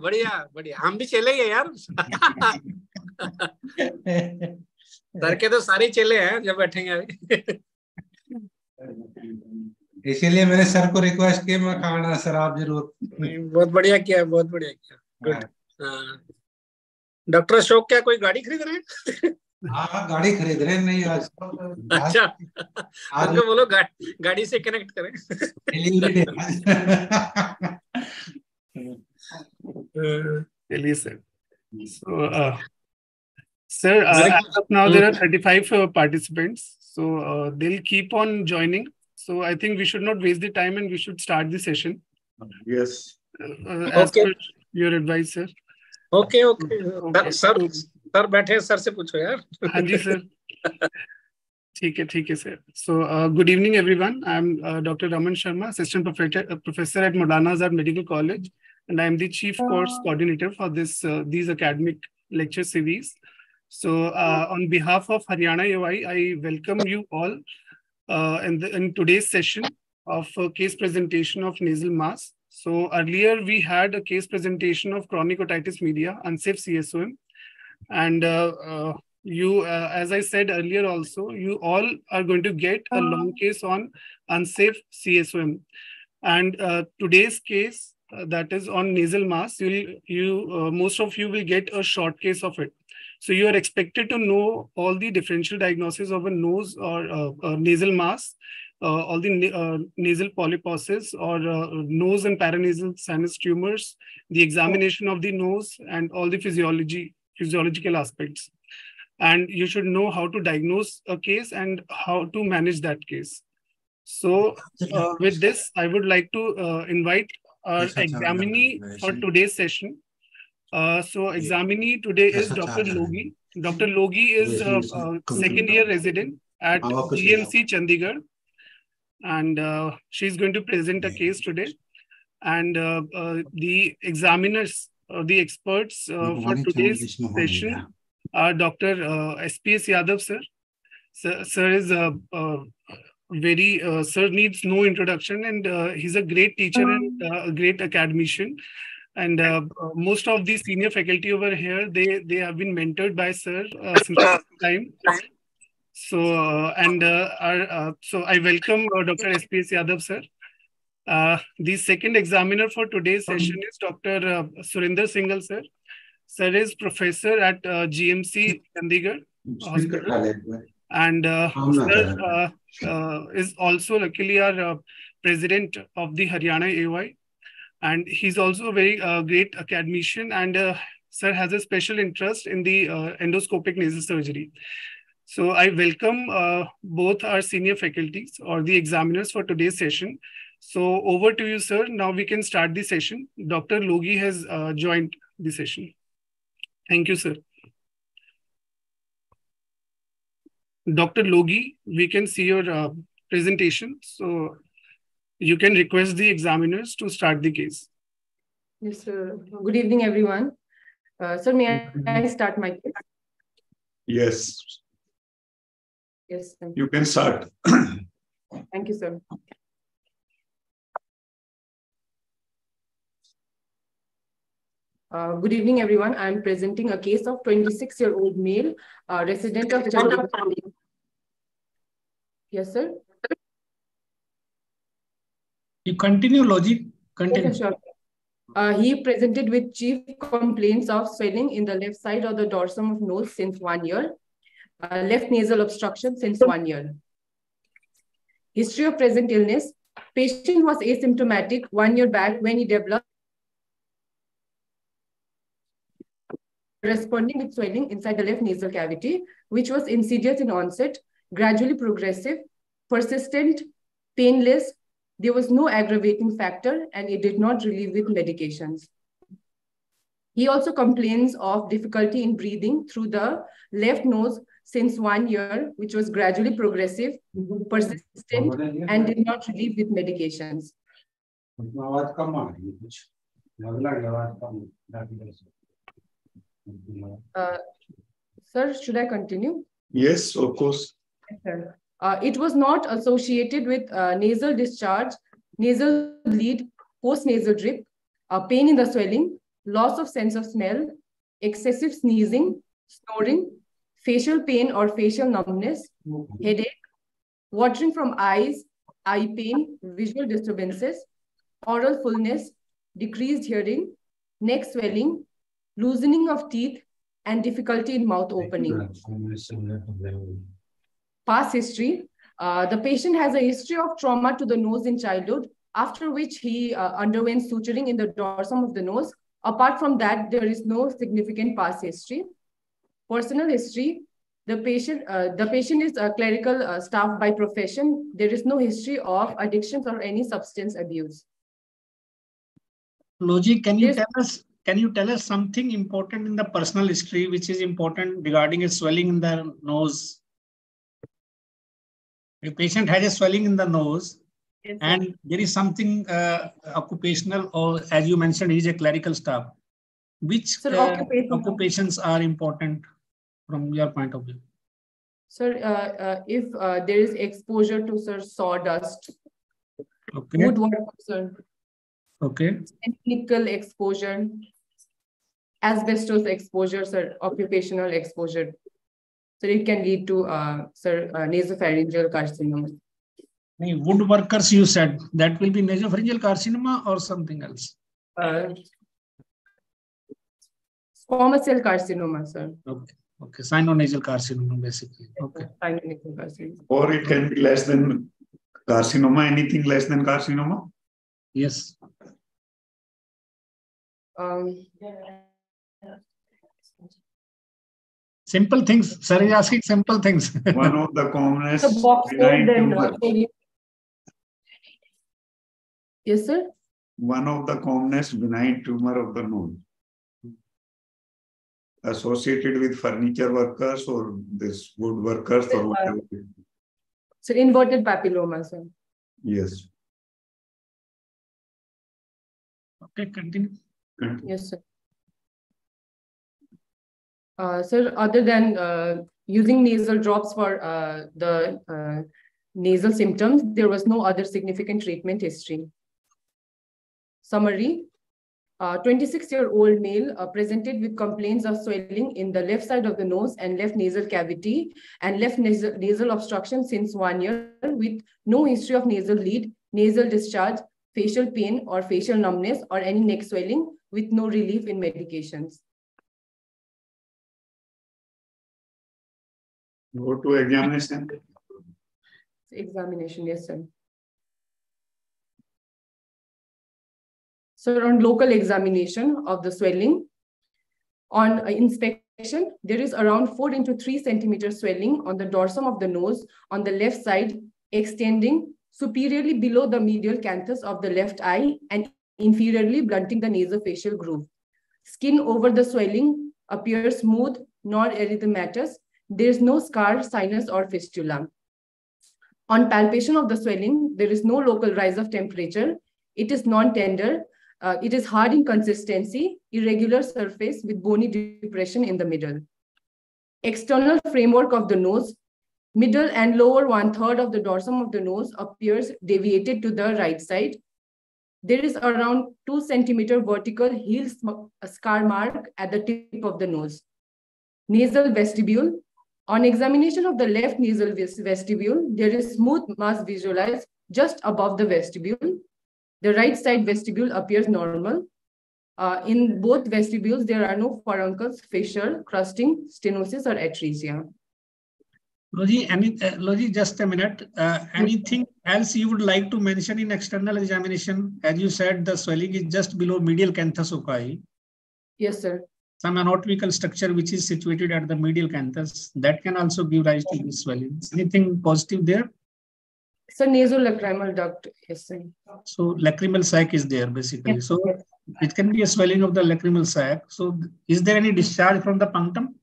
बढ़िया बढ़िया। हम भी चलेंगे यार। सर के तो सारे चले हैं जब बैठेंगे अभी। इसीलिए मैंने सर को रिक्वेस्ट की मैं खाना सर आप ज़रूर बहुत बढ़िया किया बहुत बढ़िया किया। गुड डॉक्टर अशोक क्या कोई गाड़ी खरीद रहे हैं? हाँ गाड़ी खरीद रहे नहीं आज अच्छा। आज उनको बोलो गा, गाड़ी से कनेक्ट करें। डिलीवरी चलिए sir so uh, sir uh, as of now there are 35 uh, participants so uh, they'll keep on joining so i think we should not waste the time and we should start the session yes uh, as Okay. per your advice sir okay okay sir sir बैठे sir से पूछो यार हाँ जी sir ठीक है ठीक है sir so good evening everyone I am doctor Raman Sharma assistant professor professor at Maulana Azad medical college and I am the chief course coordinator for this uh, these academic lecture series. So, uh, on behalf of Haryana AOI, I welcome you all uh, in, the, in today's session of uh, case presentation of nasal mass. So, earlier we had a case presentation of chronic otitis media, unsafe CSOM, and uh, uh, you, uh, as I said earlier, also you all are going to get a long case on unsafe CSOM, and uh, today's case uh, that is on nasal mass you'll you uh, most of you will get a short case of it. So you are expected to know all the differential diagnosis of a nose or uh, uh, nasal mass uh, all the na- uh, nasal polyposis or uh, nose and paranasal sinus tumors the examination of the nose and all the physiology physiological aspects. And you should know how to diagnose a case and how to manage that case. So uh, with this i would like to uh, invite uh, examinee for today's session. Uh, so examinee today is Dr. Logi. Dr. Logi is a, uh, uh, second year resident at GMC Chandigarh. And uh, she's going to present a case today. And uh, uh the examiners, the experts for today's session are Dr. SPS Yadav, sir. sir. Sir, is a very, uh, sir needs no introduction and uh, he's a great teacher and uh, a great academician. And uh, most of the senior faculty over here, they, they have been mentored by sir uh, since time. So, uh, and uh, our, uh, so I welcome uh, Dr. SPS Yadav, sir. Uh, the second examiner for today's session is Dr. Uh, Surinder Singhal, sir. Sir is professor at uh, GMC Chandigarh hospital. And uh, sir uh, uh, is also luckily our uh, president of the Haryana AOI. And he's also a very uh, great academician and uh, sir has a special interest in the uh, endoscopic nasal surgery. So I welcome uh, both our senior faculties or the examiners for today's session. So over to you, sir. Now we can start the session. Dr. Logi has uh, joined the session. Thank you, sir. Dr. Logi, we can see your uh, presentation. So you can request the examiners to start the case. Yes, sir. Good evening, everyone. Uh, sir, may I, I start my case? yes Yes, thank you can start thank you, sir. Uh, good evening, everyone. I'm presenting a case of 26-year-old male, uh, resident of Chandigarh. Yes, sir. You continue logic, continue. sir, sure. Uh, he presented with chief complaints of swelling in the left side of the dorsum of nose since one year, uh, left nasal obstruction since one year. History of present illness. Patient was asymptomatic one year back when he developed responding with swelling inside the left nasal cavity, which was insidious in onset, gradually progressive, persistent, painless. There was no aggravating factor and it did not relieve with medications. He also complains of difficulty in breathing through the left nose since one year, which was gradually progressive, persistent, and did not relieve with medications. Uh, sir, should I continue? Yes, of course. Uh, it was not associated with uh, nasal discharge, nasal bleed, post-nasal drip, uh, pain in the swelling, loss of sense of smell, excessive sneezing, snoring, facial pain or facial numbness, headache, watering from eyes, eye pain, visual disturbances, oral fullness, decreased hearing, neck swelling, loosening of teeth, and difficulty in mouth opening. Past history. Uh, the patient has a history of trauma to the nose in childhood, after which he uh, underwent suturing in the dorsum of the nose. Apart from that, there is no significant past history. Personal history. The patient, uh, the patient is a clerical uh, staff by profession. There is no history of addictions or any substance abuse. Logi, can you tell us, can you tell us something important in the personal history, which is important regarding a swelling in the nose? A patient has a swelling in the nose and there is something uh, occupational or as you mentioned, he is a clerical staff. Which Sir, uh, occupations are important from your point of view? Sir, uh, uh, if uh, there is exposure to sir sawdust, Okay, woodwork, sir, okay, nickel exposure, asbestos exposure, sir, occupational exposure. So it can lead to, uh, sir, uh, nasopharyngeal carcinoma. Hey, woodworkers you said, that will be nasopharyngeal carcinoma or something else? Uh, squamous cell carcinoma, sir. Okay, okay, sinonasal carcinoma basically, okay. Sinonasal carcinoma. Or it can be less than carcinoma, anything less than carcinoma? Yes, Um, simple things, sir is asking simple things. One of the commonest the box benign then. tumor. uh, Yes, sir. one of the commonest benign tumor of the nose. Associated with furniture workers or this woodworkers or whatever. So inverted papilloma, sir. Yes. Okay, continue. Yes, sir. Uh, sir, other than uh, using nasal drops for uh, the uh, nasal symptoms, there was no other significant treatment history. Summary. 26-year-old male uh, presented with complaints of swelling in the left side of the nose and left nasal cavity and left nasal, nasal obstruction since one year with no history of nasal bleed, nasal discharge, facial pain or facial numbness or any neck swelling with no relief in medications. Go to examination. Examination, yes, sir. So on local examination of the swelling, on uh, inspection, there is around four into three centimeter swelling on the dorsum of the nose on the left side, extending superiorly below the medial canthus of the left eye and inferiorly blunting the nasofacial groove. Skin over the swelling appears smooth, nor erythematous. There is no scar, sinus, or fistula. On palpation of the swelling, there is no local rise of temperature. It is non-tender. Uh, it is hard in consistency, irregular surface with bony depression in the middle. External framework of the nose, middle and lower one-third of the dorsum of the nose appears deviated to the right side. There is around two centimeter vertical heel scar mark at the tip of the nose. Nasal vestibule, on examination of the left nasal vestibule, there is smooth mass visualized just above the vestibule. The right side vestibule appears normal. Uh, in both vestibules, there are no furuncles, fissure, crusting, stenosis, or atresia. Logi, any, uh, Logi, just a minute. Uh, anything else you would like to mention in external examination? As you said, the swelling is just below medial canthus oci. Yes, sir. Some anatomical structure which is situated at the medial canthus that can also give rise to this swelling. Anything positive there? So nasolacrimal duct, yes, sir. So lacrimal sac is there basically. Yes, So yes. it can be a swelling of the lacrimal sac. So is there any discharge from the punctum?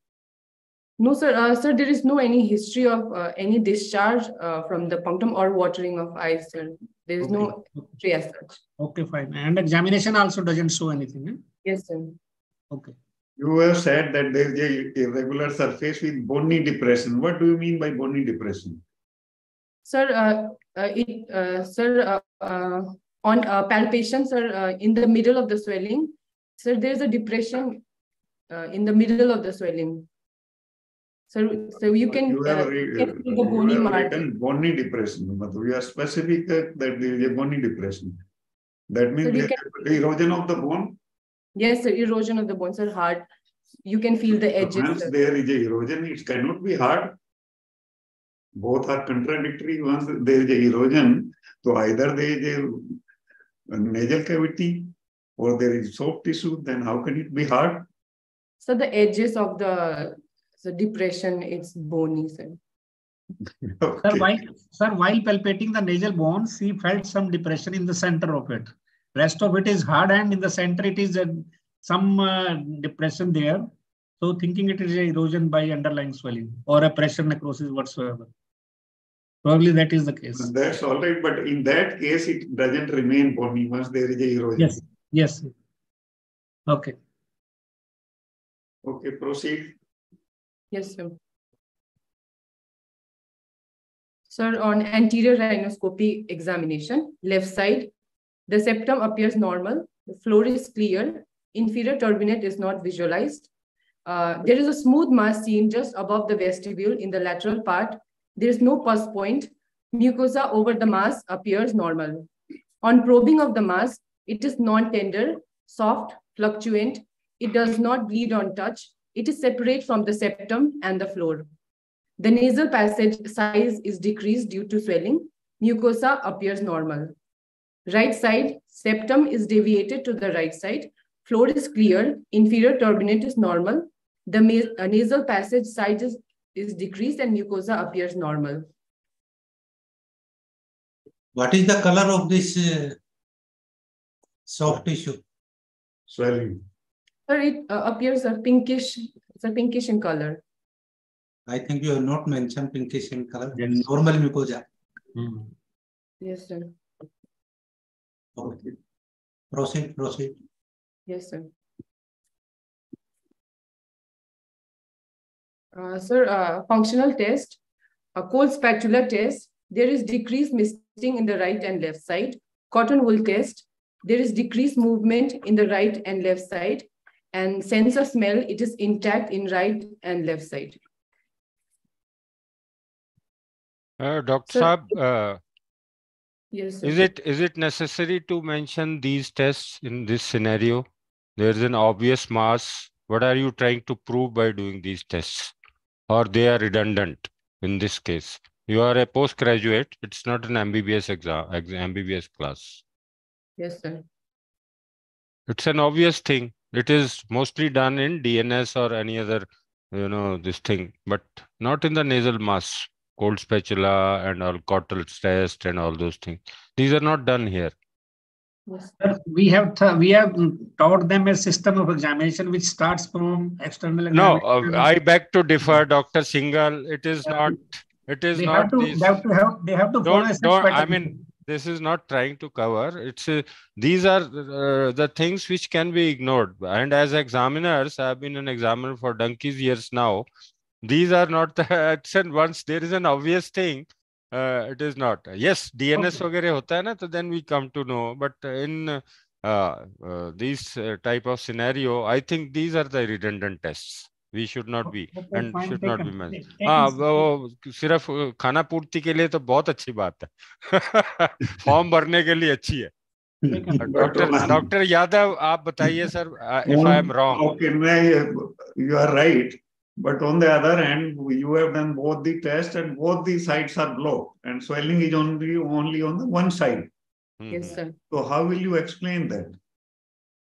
No, sir. Uh, sir, there is no any history of uh, any discharge uh, from the punctum or watering of eyes, sir. There is no Okay. history as such. Okay, fine. And examination also doesn't show anything. eh? Yes, sir. Okay. You have said that there is a irregular surface with bony depression. What do you mean by bony depression? Sir, uh, uh, it, uh, sir, uh, uh, on uh, palpation, sir, uh, in the middle of the swelling, Sir, there's a depression uh, in the middle of the swelling. So, so you can, You have re- can the you bony have mark. written bony depression, but we are specific that there is a bony depression. That means you there is erosion of the bone. Yes, sir, erosion of the bones are hard. You can feel the edges. Once sir. there is a erosion, it cannot be hard. Both are contradictory. Once there is a erosion, so either there is a nasal cavity or there is soft tissue, then how can it be hard? So the edges of the, the depression, it's bony, sir. Sir, while, sir, while palpating the nasal bones, he felt some depression in the center of it. Rest of it is hard and in the center it is uh, some uh, depression there. So thinking it is a erosion by underlying swelling or a pressure necrosis whatsoever. Probably that is the case. That's all right, but in that case, it doesn't remain bony once there is a erosion. Yes, yes. Okay. Okay, proceed. Yes, sir. Sir, on anterior rhinoscopy examination, left side, the septum appears normal, the floor is clear, inferior turbinate is not visualized. Uh, there is a smooth mass seen just above the vestibule in the lateral part. There is no pus point. Mucosa over the mass appears normal. On probing of the mass, it is non-tender, soft, fluctuant. It does not bleed on touch. It is separate from the septum and the floor. The nasal passage size is decreased due to swelling. Mucosa appears normal. Right side, septum is deviated to the right side. Floor is clear. Inferior turbinate is normal. The uh, nasal passage size is, is decreased and mucosa appears normal. What is the color of this uh, soft tissue? Swelling. Sir, it uh, appears a pinkish, it's a pinkish in color. I think you have not mentioned pinkish in color. Yes. Normal mucosa. Yes, sir. Okay. Proceed, proceed. Yes, sir. Uh, sir, uh, functional test, a cold spatula test, there is decreased misting in the right and left side. Cotton wool test, there is decreased movement in the right and left side. And sense of smell, it is intact in right and left side. Uh, Dr. Sir, Saab, uh, Yes, sir. is it is it necessary to mention these tests in this scenario? There is an obvious mass. What are you trying to prove by doing these tests? Or they are redundant in this case? You are a postgraduate. It's not an MBBS exam, ex- MBBS class. Yes, sir. It's an obvious thing. It is mostly done in DNS or any other, you know, this thing, but not in the nasal mass, cold spatula and all Cottle's test and all those things. These are not done here. Yes. Sir, we have th- we have taught them a system of examination which starts from external No, examination. uh, I beg to differ, Dr. Singhal. It is not, it is they not have to these. they have to have they have to follow a Don't, don't, I mean, this is not trying to cover. It's, uh, these are uh, the things which can be ignored. And as examiners, I've been an examiner for donkey's years now. These are not the, it's an, once there is an obvious thing, uh, it is not. Yes, DNS Okay. वगैरह होता है ना, तो then we come to know. But in uh, uh, these uh, type of scenario, I think these are the redundant tests. We should not be Okay, and should not be mentioned. हाँ. वो सिर्फ़ खाना पूर्ति के लिए तो बहुत अच्छी बात है फॉर्म भरने के लिए अच्छी है डॉक्टर डॉक्टर यादव आप बताइए sir if I am wrong Okay, may- you are right. But on the other hand, you have done both the test and both the sides are blocked and swelling is only, only on the one side. Yes, sir. So how will you explain that?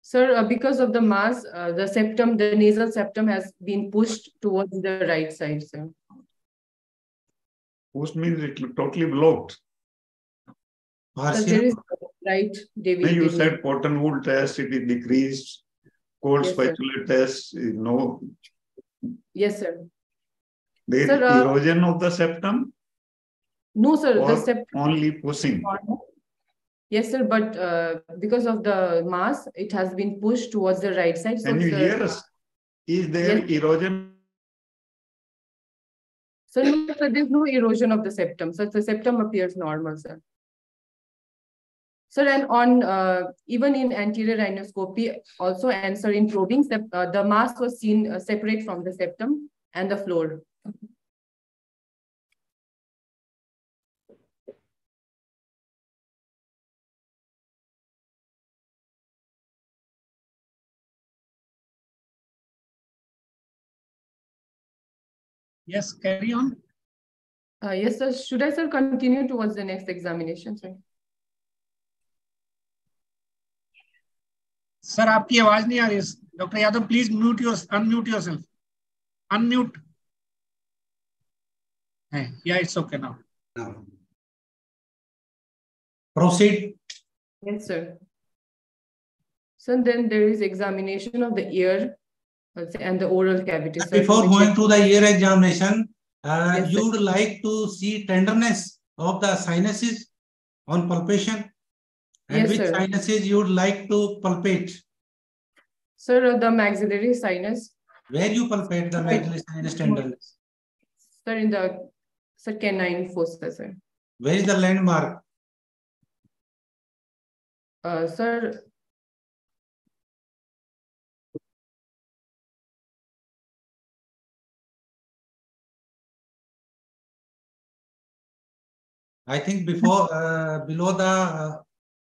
Sir, uh, because of the mass, uh, the septum, the nasal septum has been pushed towards the right side, sir. Post means it totally blocked. So there is right Then deviated. you said cotton wool test, it is decreased. Cold Yes, sir. spatula test, is no, Yes, sir. there is Sir, uh, erosion of the septum No, sir, the septum. only pushing. Yes, sir, but uh, because of the mass, it has been pushed towards the right side. So, Can you sir, hear us? Is there Yes. erosion? Sir, no, sir, there's no erosion of the septum. So the septum appears normal, sir. Sir, and on uh, even in anterior rhinoscopy, also answer in probing, uh, the mass was seen uh, separate from the septum and the floor. Yes, carry on. Uh, yes, sir. Should I, sir, continue towards the next examination, sir? Sir आपकी आवाज़ नहीं आ रही doctor Yadav please mute your unmute yourself unmute है या it's okay now proceed Yes, sir. So then there is examination of the ear and the oral cavity. Sir, before going is- to the ear examination uh, Yes, you would like to see tenderness of the sinuses on palpation and Yes, which sir. sinuses you would like to palpate? Sir, the maxillary sinus, where you palpate the maxillary sinus tenderness? sir, in the sir, canine fossa, sir. where is the landmark? Uh, sir, I think before, uh, below the uh,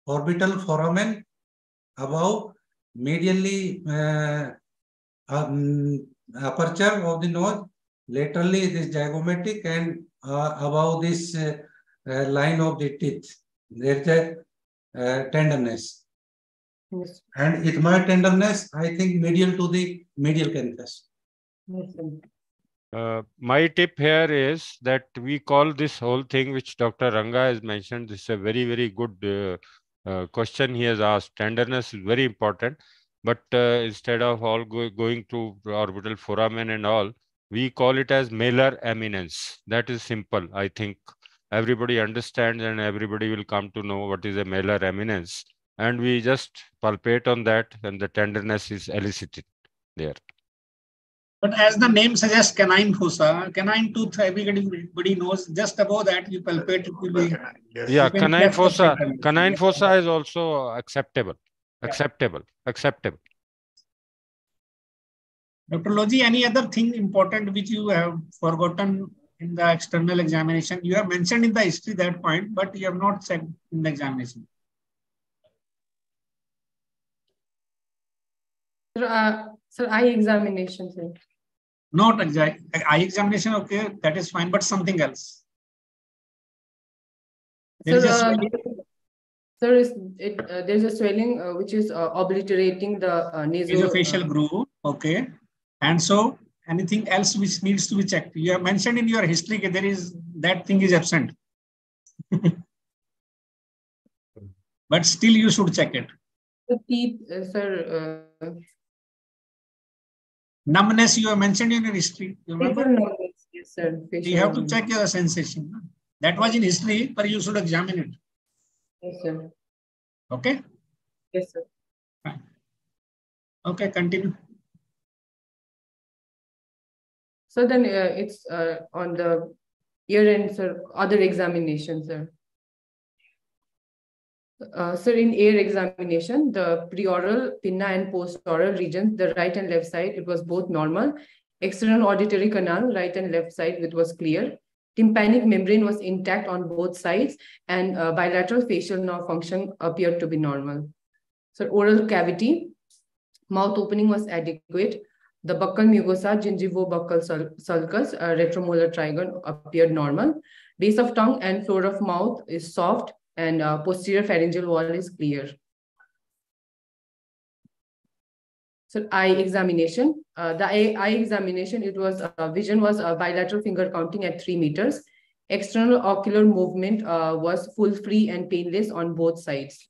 orbital foramen, above medially uh, um, aperture of the nose, laterally it is zygomatic and uh, above this uh, uh, line of the teeth, there is a uh, tenderness. yes, And ethmoid tenderness, I think medial to the medial canthus. yes. Uh, my tip here is that we call this whole thing, which Dr. Ranga has mentioned, this is a very, very good uh, uh, question he has asked. Tenderness is very important, but uh, instead of all go going to orbital foramen and all, we call it as malar eminence. That is simple. I think everybody understands and everybody will come to know what is a malar eminence. And we just palpate on that and the tenderness is elicited there. But as the name suggests, canine fossa, canine tooth, everybody, everybody knows. Just above that, you palpate. It will be Yes. Yeah, can canine test the fossa, pattern. canine Yeah. fossa is also acceptable, acceptable, acceptable. Dr. Logi, any other thing important which you have forgotten in the external examination? You have mentioned in the history that point, but you have not said in the examination. Sir, uh, sir, eye examination, sir. Not exact eye examination, okay, that is fine, but something else. There is Sir, a uh, swelling. Sir, is it, uh, there's a swelling uh, which is uh, obliterating the uh, nasal. Nasofacial uh, groove, okay. And so anything else which needs to be checked? You have mentioned in your history that there is that thing is absent. but still you should check it. The teeth, uh, sir. Numbness you have mentioned in your history. You remember? numbness, yes, sir. You have to check your sensation. no? That was in history, but you should examine it. Yes, sir. Okay? Yes, sir. Okay, continue. So then uh, it's uh, on the year end, sir, other examinations, sir. Uh, sir, in ear examination, the preaural, pinna, and postaural regions, the right and left side, it was both normal. External auditory canal, right and left side, it was clear. Tympanic membrane was intact on both sides, and uh, bilateral facial nerve function appeared to be normal. So oral cavity, mouth opening was adequate. The buccal mucosa, gingivo-buccal sul- sulcus, uh, retromolar trigone appeared normal. Base of tongue and floor of mouth is soft and uh, posterior pharyngeal wall is clear. So eye examination, uh, the eye, eye examination, it was, uh, vision was uh, bilateral finger counting at three meters. External ocular movement uh, was full free and painless on both sides.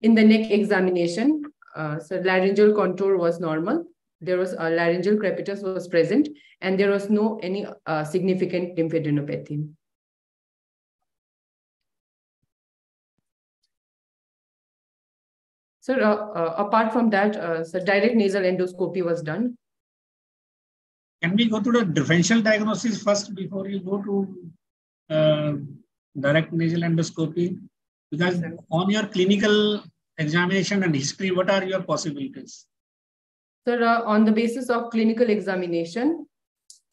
In the neck examination, so laryngeal contour was normal. There was a laryngeal crepitus was present and there was no any uh, significant lymphadenopathy. So uh, uh, apart from that, uh, so direct nasal endoscopy was done. Can we go to the differential diagnosis first before you go to uh, direct nasal endoscopy? Because on your clinical examination and history, what are your possibilities? Sir, uh, on the basis of clinical examination,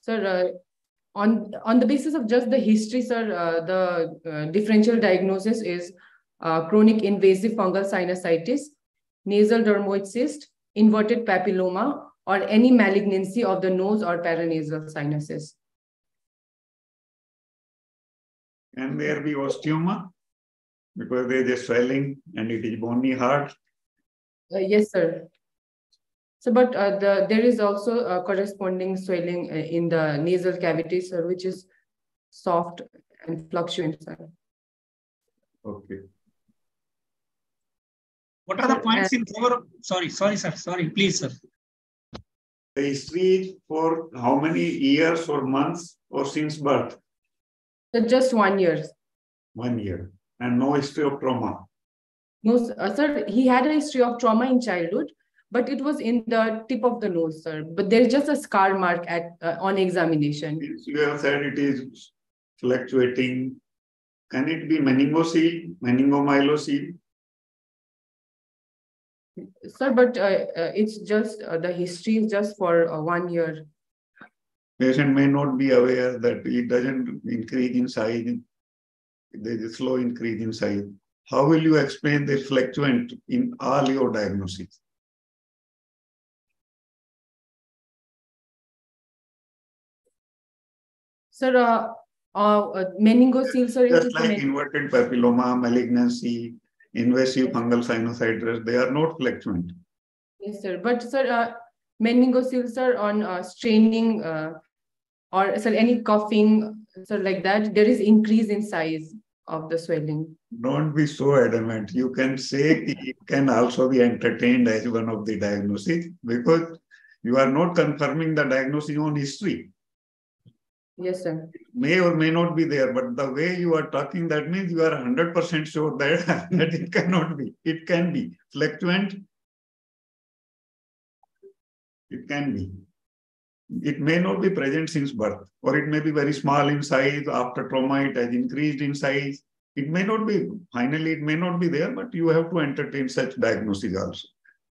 sir, uh, on, on the basis of just the history, sir, uh, the uh, differential diagnosis is uh, chronic invasive fungal sinusitis, nasal dermoid cyst, inverted papilloma, or any malignancy of the nose or paranasal sinuses. Can there be osteoma? Because there is a swelling and it is bony hard. Uh, yes, sir. So, but uh, the there is also a corresponding swelling uh, in the nasal cavity, sir, which is soft and fluctuant, sir. Okay. What are the points in favor of, sorry, sorry, sir, sorry, please, sir. The history for how many years or months or since birth? So just one year. One year. And no history of trauma. No, uh, sir, he had a history of trauma in childhood, but it was in the tip of the nose, sir. But there's just a scar mark at uh, on examination. You have said it is fluctuating. Can it be meningocele, meningomyelocele? Sir, but uh, uh, it's just uh, the history is just for uh, one year. Patient may not be aware that it doesn't increase in size. There is a slow increase in size. How will you explain this fluctuant in all your diagnoses? Sir, uh, uh, meningocele, sir, just like inverted papilloma, malignancy, invasive fungal sinusitis, they are not fluctuant. Yes, sir. But sir, uh, meningocele, sir, on uh, straining uh, or sir, any coughing, sir, like that, there is increase in size of the swelling. Don't be so adamant. You can say it can also be entertained as one of the diagnoses because you are not confirming the diagnosis on history. Yes, sir. May or may not be there, but the way you are talking, that means you are 100% sure that, that it cannot be. It can be fluctuant. It can be. It may not be present since birth, or it may be very small in size. After trauma, it has increased in size. It may not be, finally, it may not be there, but you have to entertain such diagnosis also.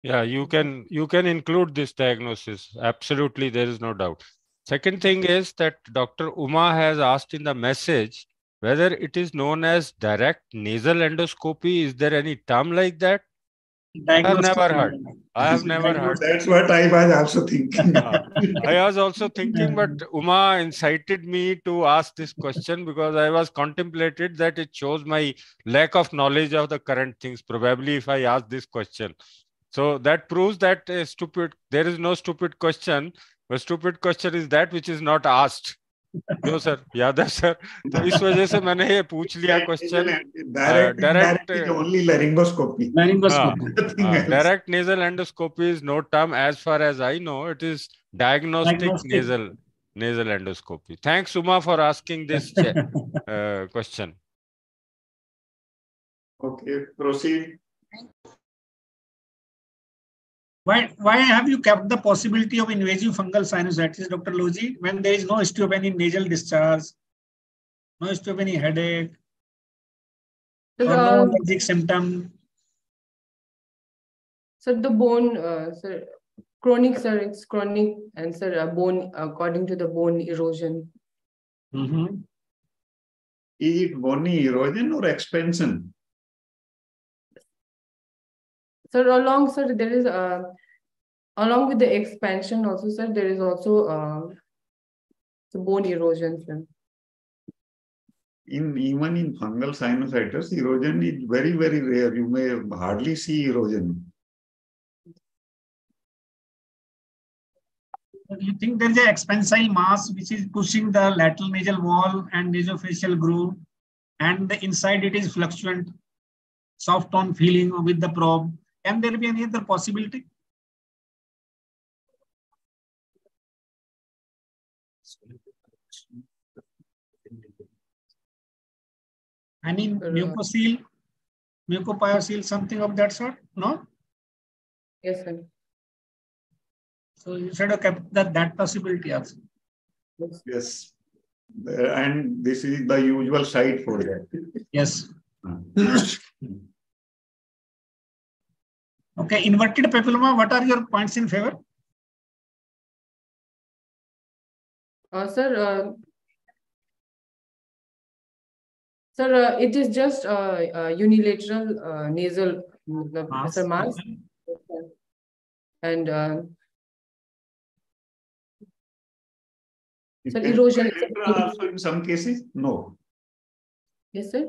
Yeah, you can you can include this diagnosis. Absolutely, there is no doubt. Second thing is that Dr. Uma has asked in the message whether it is known as direct nasal endoscopy. Is there any term like that? I have never heard. I have never heard. That's what I was also thinking. I was also thinking, but Uma incited me to ask this question because I was contemplated that it shows my lack of knowledge of the current things. Probably if I ask this question, so that proves that a stupid. There is no stupid question A stupid question is that which is not asked. No sir, Yadav sir. तो इस वजह से मैंने ये पूछ लिया question. direct, direct, direct is uh, only laryngoscopy. Laryngoscopy. Nothing Uh, else. direct nasal endoscopy is no term as far as I know. It is diagnostic Diagnostic. nasal nasal endoscopy. Thanks, Uma, for asking this che- uh, question. Okay, proceed. Why, why have you kept the possibility of invasive fungal sinusitis, Dr. Logi, when there is no history of any nasal discharge, no history of any headache, Sir, or no uh, allergic symptom? sir, the bone, uh, sir, chronic, sir, it's chronic, and sir, uh, bone, according to the bone erosion. Mhm. Is it bony erosion or expansion? Sir, along, sir, there is, uh, along with the expansion also, sir, there is also, uh, the bone erosion, sir. In even in fungal sinusitis, erosion is very, very rare. You may hardly see erosion. Do you think there is an expansile mass which is pushing the lateral nasal wall and nasofacial groove, and the inside it is fluctuant, soft on feeling with the probe? Can there be any other possibility? Any Uh, mucocele, mucopyocele, something of that sort? No? Yes, sir. So you should have kept that, that possibility also. Yes. Yes. And this is the usual site for that. Yes. Okay, inverted papilloma, what are your points in favor? Uh, sir, uh, sir, uh, it is just uh, uh, unilateral uh, nasal matlab, Mass. sir, mass. And uh, Sir, erosion- bilateral also in some cases? No. yes, sir.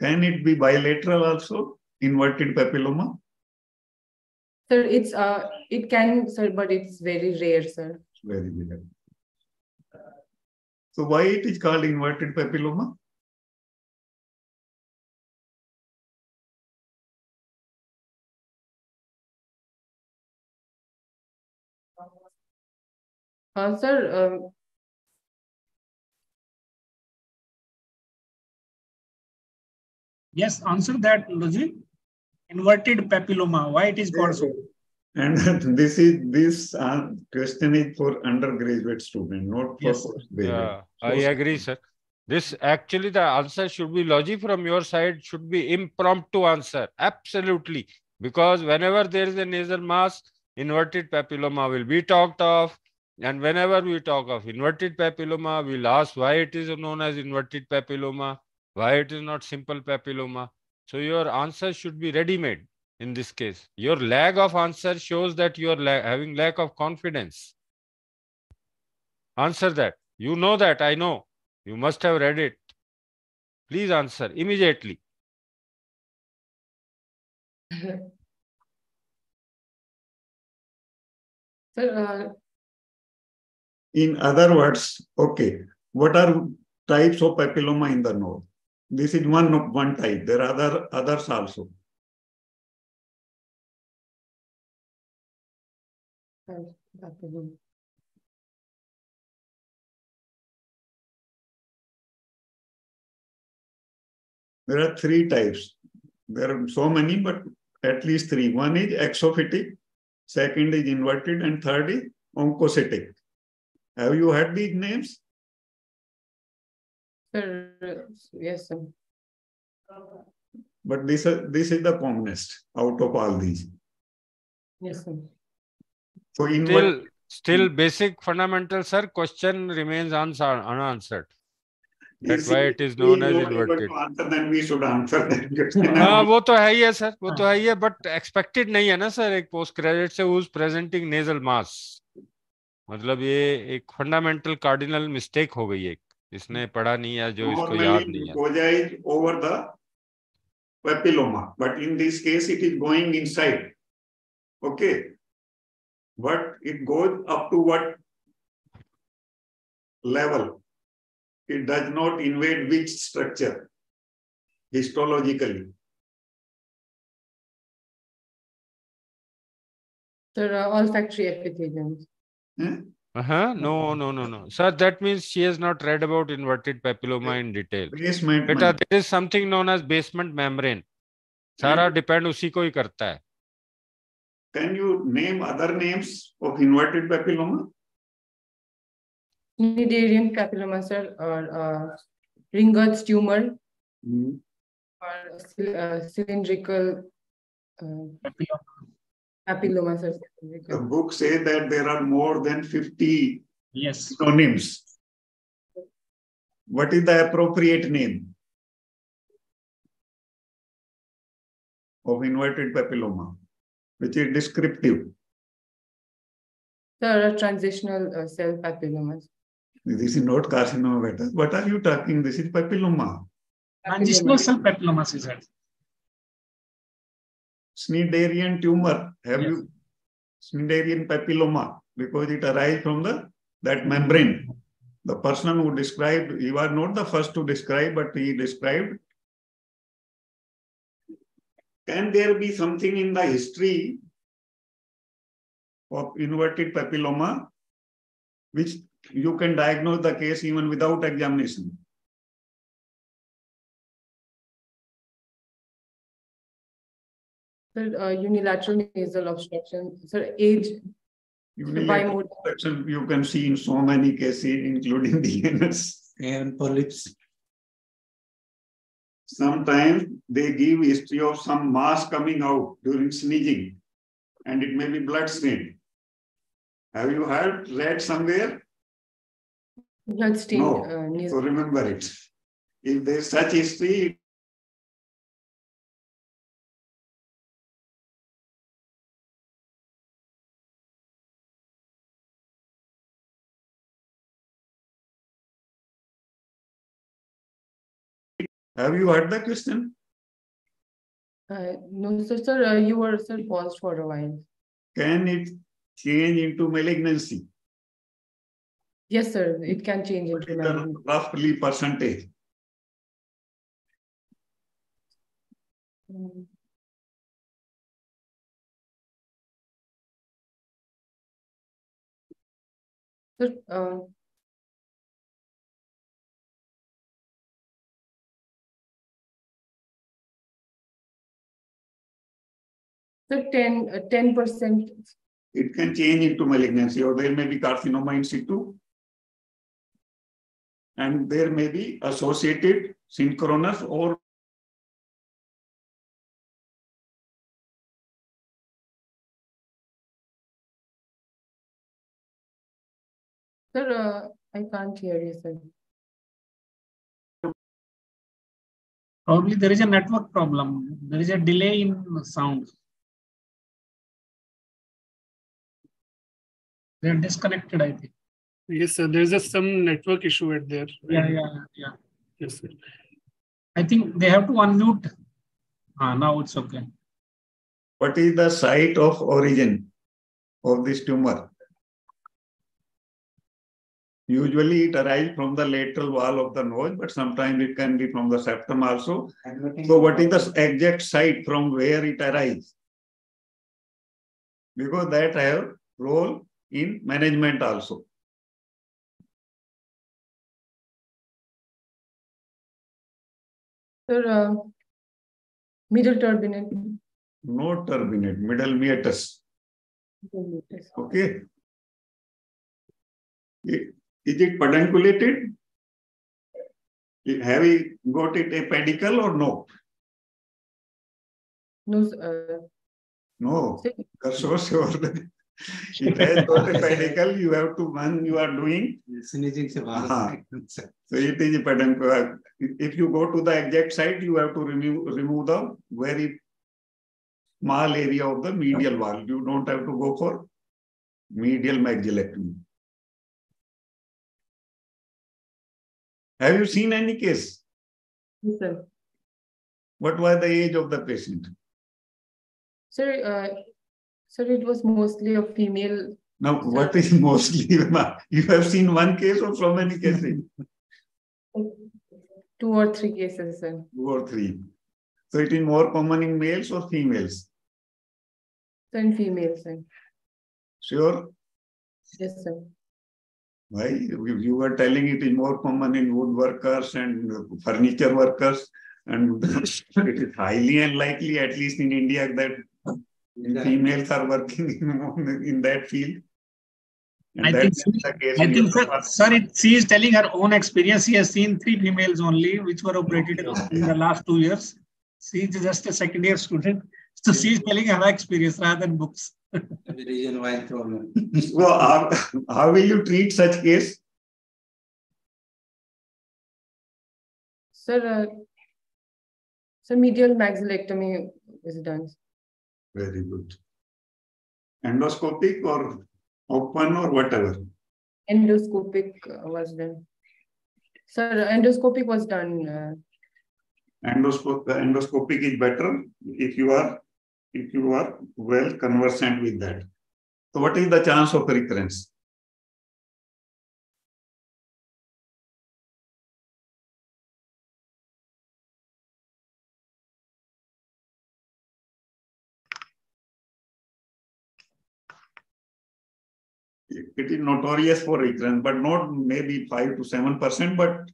Can it be bilateral also, inverted papilloma? Sir, it's uh, it can, sir, but it's very rare, sir. Very rare. So why it is called inverted papilloma? Uh, sir, um, Yes, answer that, Logi. Inverted papilloma, why it is called so? And this is, this uh, question is for undergraduate student, not for Yes. Yeah, I agree, sir. This actually the answer should be logic from your side, should be impromptu answer. Absolutely. Because whenever there is a nasal mass, inverted papilloma will be talked of. And whenever we talk of inverted papilloma, we'll ask why it is known as inverted papilloma, why it is not simple papilloma. So your answer should be ready-made in this case. Your lack of answer shows that you are la- having lack of confidence. Answer that. You know that, I know. You must have read it. Please answer immediately. sir, uh, In other words, okay, what are types of papilloma in the nose? This is one one type. There are other others also. There are three types. There are so many, but at least three. One is exophytic, second is inverted, and third is oncocytic. Have you heard these names? Sir, uh, yes, sir. But this, is- this is the commonest out of all these. Yes, sir. So in Still, invert, still basic fundamental, sir. Question remains answer, unanswered. That's why it is known as inverted. Answer, then we should answer that question. हाँ वो तो है ही है sir वो तो है ही है but expected नहीं है ना सर एक पोस्ट ग्रेजुएट से हुज प्रेजेंटिंग नेजल मास मतलब ये एक फंडामेंटल कार्डिनल मिस्टेक हो गई एक इसने पढ़ा नहीं है जो इसको याद नहीं है। Over the papilloma but in this case it is going inside okay but it goes up to what level it does not invade which structure histologically There are olfactory epithelium. Uh-huh. no no no no sir that means she has not read about inverted papilloma in detail Basement. बेटा membrane. there is something known as basement membrane सारा depend उसी को ही करता है Can you name other names of inverted papilloma? Cnidarian papilloma, sir, or uh, Ringer's tumor, Hmm. or uh, cylindrical uh, Papilloma. Papilloma, sir. The book says that there are more than 50 Yes, synonyms. What is the appropriate name of inverted papilloma, which is descriptive? There are transitional uh, cell papillomas. This is not carcinoma. beta. What are you talking? This is papilloma. transitional cell papillomas is it? Schneiderian tumor. Have Yes. you Schneiderian papilloma? Because it arises from the that membrane. The person who described, you are not the first to describe, but he described. Can there be something in the history of inverted papilloma which you can diagnose the case even without examination? Sir, uh, unilateral nasal obstruction. Sir, age, Unilateral obstruction you can see in so many cases, including the anus and polyps. sometimes they give history of some mass coming out during sneezing and it may be blood stained. Have you heard, read somewhere? Bloodstained No. uh. So remember it. If there is such history, have you heard the question? Uh, no, sir, sir, uh, you were sir paused for a while. Can it change into malignancy? Yes, sir, it can change into malignancy. roughly percentage? Mm. Sir, uh, sir, ten, uh, ten percent, It can change into malignancy or there may be carcinoma in situ. And there may be associated synchronous or sir, uh, I can't hear you, sir. Probably there is a network problem. There is a delay in sound. They are disconnected, I think. Yes, sir. There's just some network issue at there. Yeah, yeah, yeah. Yes, sir. I think they have to unmute. Ah, now it's okay. what is the site of origin of this tumor? Usually it arises from the lateral wall of the nose, but sometimes it can be from the septum also. So what is the exact site from where it arises? Because that have role in management also. Sir, uh, middle turbinate. No turbinate, middle meatus. Okay. Is it pedunculated? Have we got it a pedicle or no? No, uh, No, sir it has got a pedicle. You have to one you are doing. Sneezing se baar. So it is a peduncle. Uh, if you go to the exact site, you have to remove remove the very small area of the medial wall. You don't have to go for medial maxillectomy. Have you seen any case? Yes, sir. What was the age of the patient? Sir, uh, sir, it was mostly a female. Now, what is mostly, you have seen one case or so many cases? Two or three cases, sir. Two or three. So it is more common in males or females? Sir, and female, sir. Sure? Yes, sir. Why? You you were telling it is more common in woodworkers and furniture workers. And it is highly unlikely, at least in India, that females are working in, in that field. And I think is so. the case I think, sir, sir, it, she is telling her own experience. She has seen three females only, which were operated in the last two years. She is just a second year student. So she is telling her experience rather than books. region wide problem. So how, how will you treat such case? Sir, uh, sir, medial maxillectomy is done. Very good. Endoscopic or open or whatever. Endoscopic was done. Sir, endoscopic was done. Uh, Endoscope, endoscopic is better if you are if you are well conversant with that. So what is the chance of recurrence? It is notorious for recurrence, but not maybe five to seven percent. But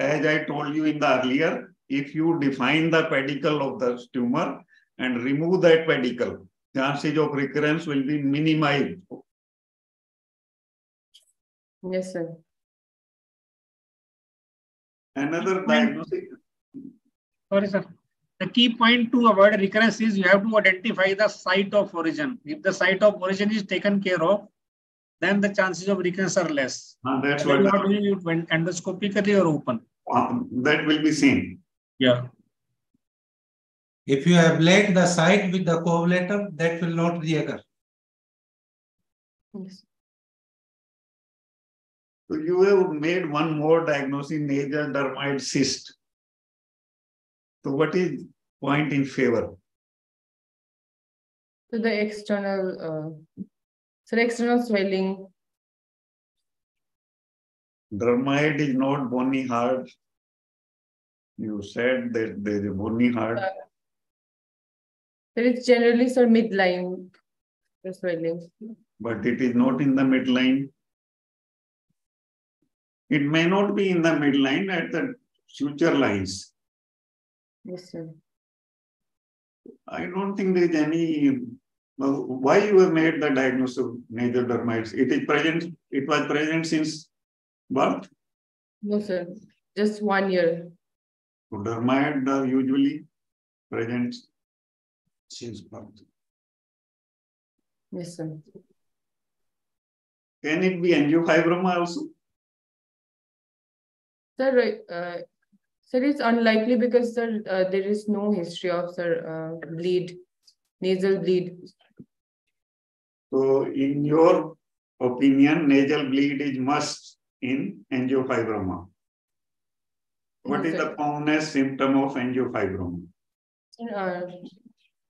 as I told you in the earlier, if you define the pedicle of the tumor and remove that pedicle, chances of recurrence will be minimized. yes, sir. Another diagnostic, Sorry, sir. The key point to avoid recurrence is you have to identify the site of origin. If the site of origin is taken care of, then the chances of recurrence are less. Uh, that's Whether what you are doing it when endoscopically or open. uh, that will be seen. Yeah. If you ablate the site with the coagulator, that will not reoccur. Yes. So you have made one more diagnosis, nasal dermoid cyst. So what is point in favor? So the external, uh, so the external swelling, Dermoid is not bony hard. You said that there is a bony hard. Uh, there is generally sir midline the swelling. but it is not in the midline. It may not be in the midline at the future lines. Yes, sir. I don't think there is any. Why you have made the diagnosis of nasal dermitis? It is present. It was present since birth. No, sir. Just one year. So dermatoid are usually present since birth. Yes, sir. Can it be angiofibroma also? Sir, uh, sir, it's unlikely because sir, uh, there is no history of sir uh, bleed, nasal bleed. So in your opinion, nasal bleed is must in angiofibroma. What is Okay. the commonest symptom of angiofibroma? Uh,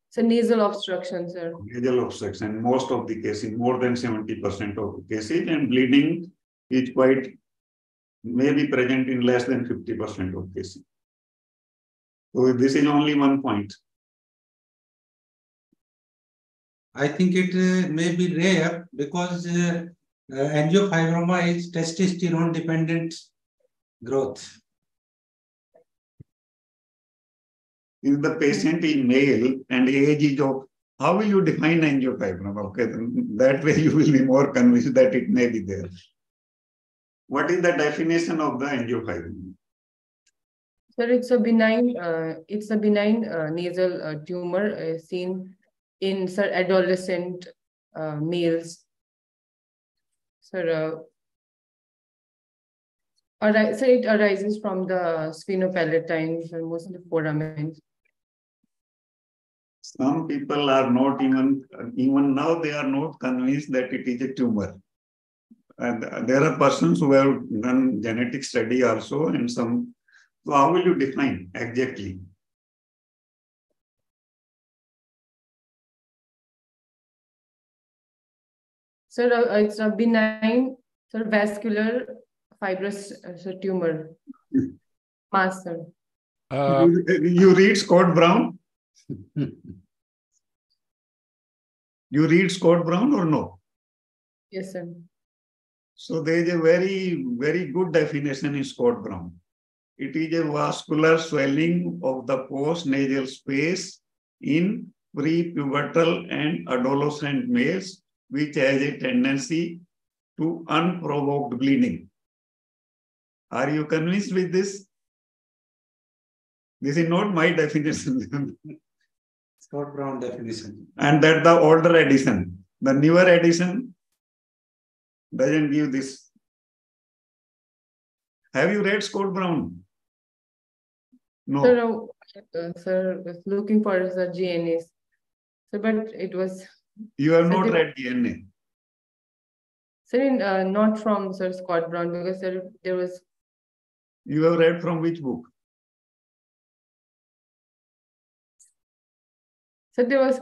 so nasal obstruction, sir. Nasal obstruction, most of the cases, more than seventy percent of the cases, and bleeding is quite, may be present in less than fifty percent of cases. So this is only one point. I think it uh, may be rare because uh, uh, angiofibroma is testosterone dependent growth. If the patient is male and age is of, how will you define angiofibroma? Okay, then that way you will be more convinced that it may be there. What is the definition of the angiofibroma? Sir, it's a benign, uh, it's a benign uh, nasal uh, tumor uh, seen in sir adolescent uh, males. Sir, uh, ari- so it arises from the sphenopalatine, sir, most of the foramen. Some people are not even, even now they are not convinced that it is a tumor. And there are persons who have done genetic study also and some, so how will you define exactly? Sir, uh, it's a benign, sir, vascular fibrous uh, sir, tumor. Mass, sir. Uh, You you read Scott Brown? You read Scott Brown or no? Yes, sir. So there is a very, very good definition in Scott Brown. It is a vascular swelling of the post-nasal space in pre-pubertal and adolescent males, which has a tendency to unprovoked bleeding. Are you convinced with this? This is not my definition. Scott Brown definition. and that the older edition, the newer edition doesn't give this. Have you read Scott Brown? No. Sir, uh, sir, was looking for the GNAs. So, but it was, You have not read DNA. sir, uh, not from Sir Scott Brown because sir, there was, You have read from which book? so there was,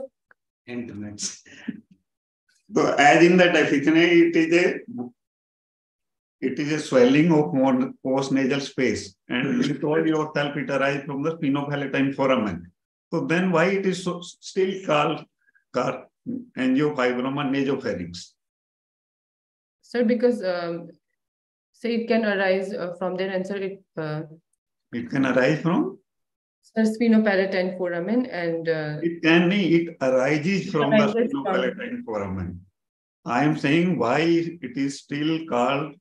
Internet. So as in the definition, it is a it is a swelling of more post-nasal space. And you told yourself it arises from the sphenopalatine foramen. So then why it is so, still called, called angiofibroma nasopharynx? sir, because, um, so it can arise uh, from there and sir, it, uh, It can arise from sir, sphenopalatine foramen and, uh, It can it arises from the from- foramen. I am saying why it is still called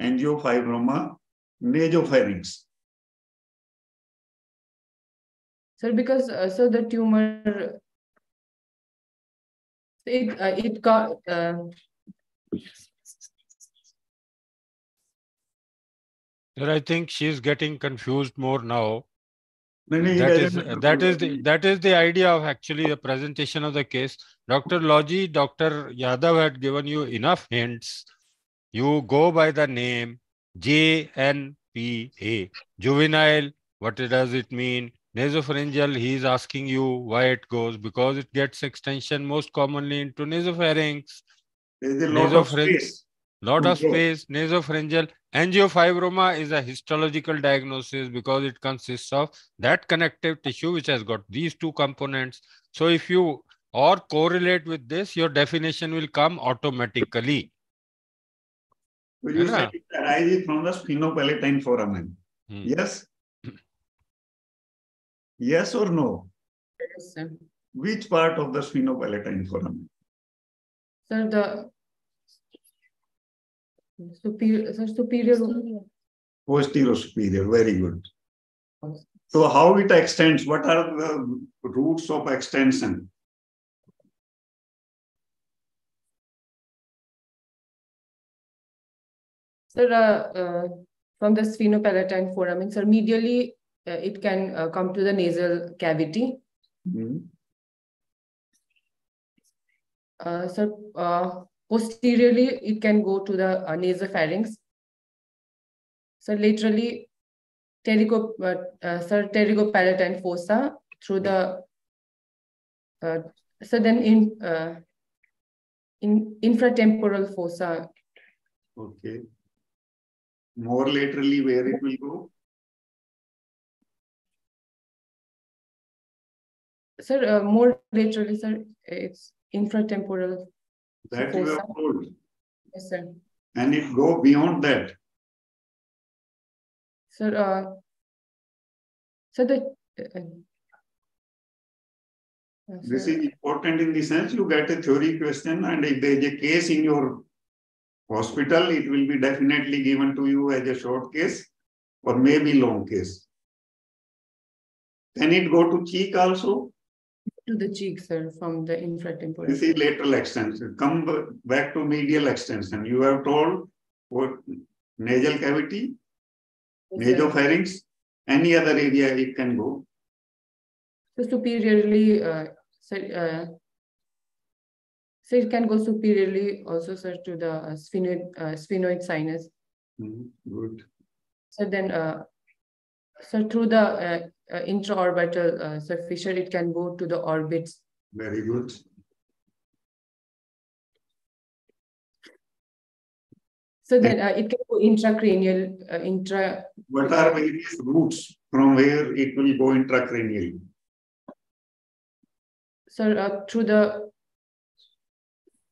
angiofibroma nasopharynx. Sir, because uh, so the tumor it uh, it got uh, Sir, I think she's getting confused more now. No, no, that, is, that is the, that is the idea of actually the presentation of the case. Dr. Logi, Dr. Yadav had given you enough hints. You go by the name JNPA, juvenile. What does it mean? Nasopharyngeal, he is asking you why it goes because it gets extension most commonly into nasopharynx. There is a lot of Nasopharynx. space. Lot of space, nasopharyngeal. Angiofibroma is a histological diagnosis because it consists of that connective tissue which has got these two components. So if you or correlate with this, your definition will come automatically. So you Yeah. said it arises from the sphenopalatine foramen. Hmm. Yes? Yes or no? yes, sir. Which part of the sphenopalatine foramen? Sir, the superior, sir, superior. Posterior superior, very good. So how it extends? What are the routes of extension? Sir, uh, uh, from the sphenopalatine foramen, sir, medially it can uh, come to the nasal cavity. Hmm. Uh, uh, posteriorly it can go to the uh, nasopharynx. So laterally, pterigo, uh, uh, sir, pterygopalatine fossa through the. Uh, so then in uh, in infratemporal fossa Okay. More laterally, where it will go? Sir, uh, more laterally, sir, it's infratemporal. That you have told. Yes, sir. And it go beyond that. Sir, uh, so the. Uh, uh, This sir, is important in the sense you get a theory question and if there is a case in your hospital, it will be definitely given to you as a short case or maybe long case. Can it go to cheek also? To the cheek, sir, from the infratemporal. This is lateral extension. Come back to medial extension. You have told what nasal cavity, Yes, sir. nasopharynx, any other area it can go. So superiorly, uh, sir, uh, so it can go superiorly also, sir, to the uh, sphenoid, uh, sphenoid sinus. Hmm, Good. So then, uh, so through the uh, intraorbital uh, fissure, it can go to the orbits. Very good. So then uh, it can go intracranial, uh, intra. What are various routes from where it will go intracranially? Sir, uh, through the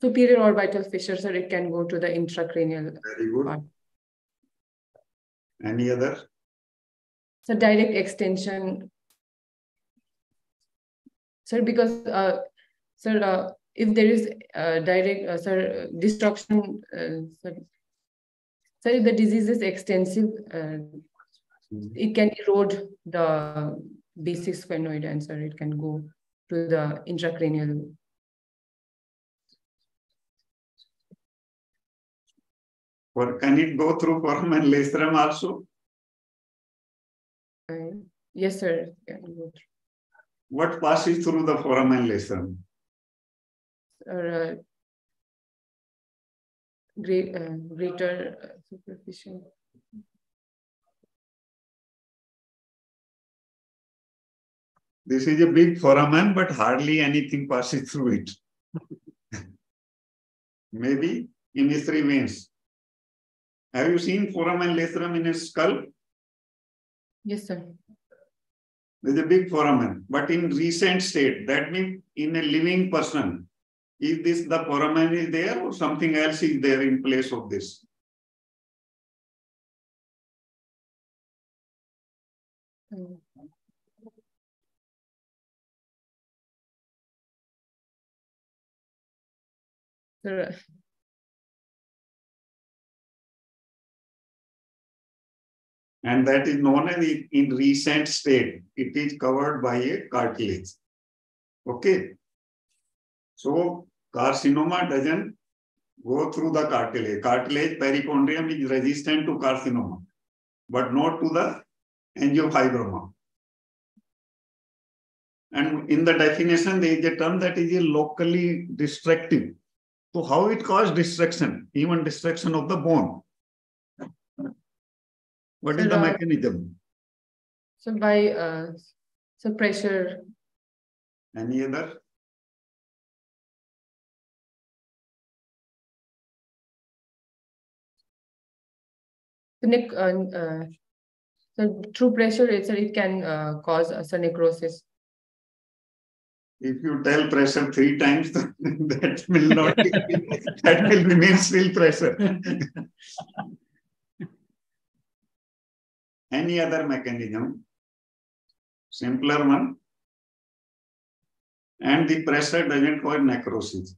superior orbital fissure, sir, it can go to the intracranial. Very good. Part. Any other? So direct extension. Sir, because, uh, sir, uh, if there is uh, direct, uh, sir, destruction, uh, sir, sir, if the disease is extensive, uh, it can erode the basisphenoid and sir, it can go to the intracranial. Or can it go through foramen lacerum also? Yes, sir. it can go through. What passes through the foramen lacerum? Or, uh, great, uh, greater uh, superficial. This is a big foramen, but hardly anything passes through it. Maybe in emissary veins. Have you seen foramen lacerum in a skull? Yes, sir. There's a big foramen, but in recent state, that means in a living person, is this the foramen is there or something else is there in place of this? Mm. Sir, And that is known as in recent state. It is covered by a cartilage. Okay. So carcinoma doesn't go through the cartilage. Cartilage perichondrium is resistant to carcinoma, but not to the angiofibroma. And in the definition, there is a term that is locally destructive. So how it causes destruction, even destruction of the bone? What so is the uh, mechanism? So by uh, so pressure. Any other? So, uh, uh, so through pressure, it, it can uh, cause a necrosis. If you tell pressure three times, that will not be, that will remain still pressure. Any other mechanism, simpler one, and the pressure doesn't cause necrosis.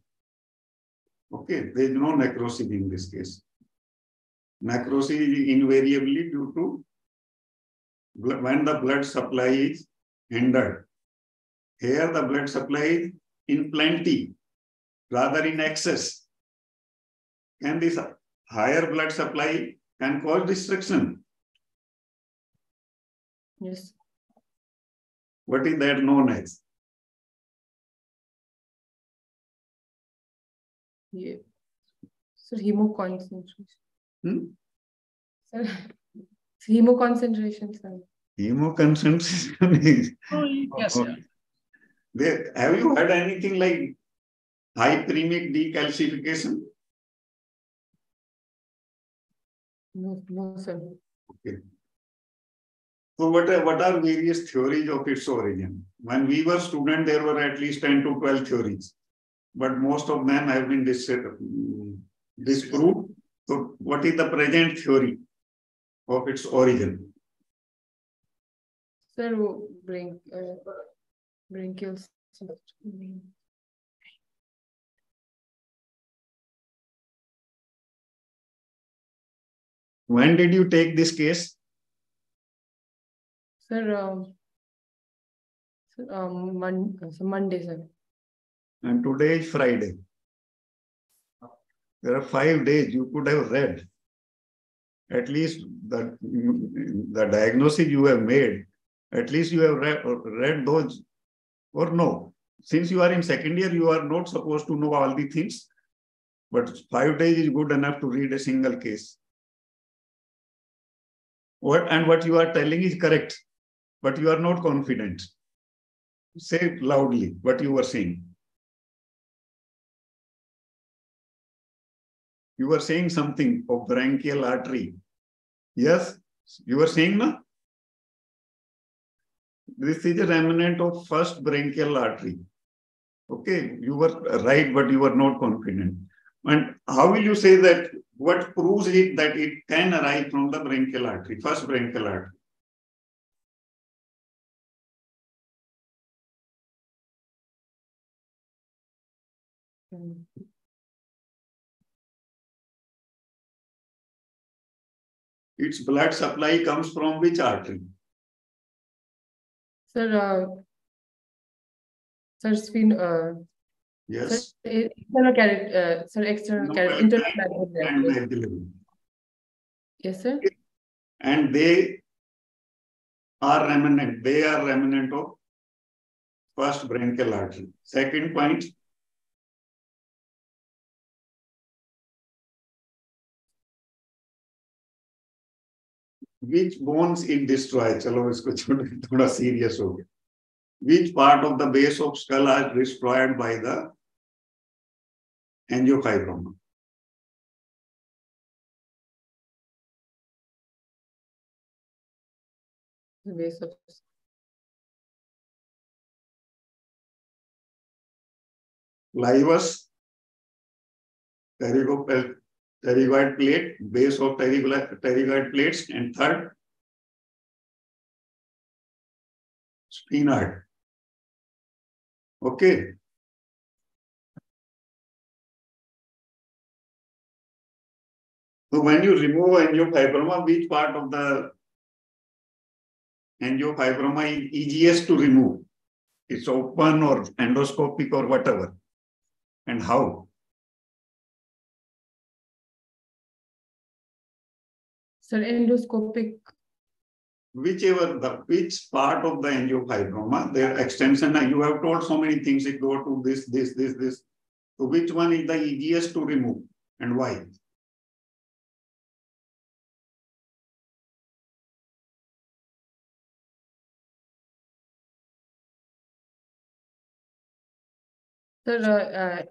Okay, there is no necrosis in this case. Necrosis is invariably due to when the blood supply is hindered. Here the blood supply is in plenty rather in excess. And this higher blood supply can cause destruction. Yes. What is that known as? Yeah. So hemoconcentration. Hmm? Sir, hemoconcentration, sir. Hemoconcentration is. Oh, yes, oh, there, have you heard anything like hyperemic decalcification? No, no, sir. Okay. So what are, what are various theories of its origin? When we were students, there were at least 10 to 12 theories, but most of them have been dis disproved. So what is the present theory of its origin? Sir, bring uh, branchial When did you take this case? Sir, sir, um, Mon so Monday, sir. And today is Friday. There are five days you could have read. At least the, the diagnosis you have made, at least you have read, read those or no? Since you are in second year, you are not supposed to know all the things. But five days is good enough to read a single case. What and what you are telling is correct, but you are not confident. Say loudly what you were saying. You were saying something of branchial artery. Yes, you were saying no? This is a remnant of first branchial artery. Okay, you were right, but you were not confident. And how will you say that? What proves it that it can arise from the branchial artery, first branchial artery? Its blood supply comes from which artery? Sir, uh, sir, spin, uh, yes. Sir, external carrot, uh, sir, external no, carrot, internal carrot. Yes, sir. And they are remnant. They are remnant of first branchial artery. Second point, which bones it destroy चलो इसको थोड़ा serious हो गया। Which part of the base of skull are destroyed by the angiofibroma base of pterygoid plate, base of pterygoid plates, and third, sphenoid. Okay. So when you remove angiofibroma, which part of the angiofibroma is easiest to remove? It's open or endoscopic or whatever. And how? Sir, endoscopic. Whichever the which part of the angiofibroma, their extension, you have told so many things, it go to this, this, this, this. So which one is the easiest to remove and why? Sir, uh, uh,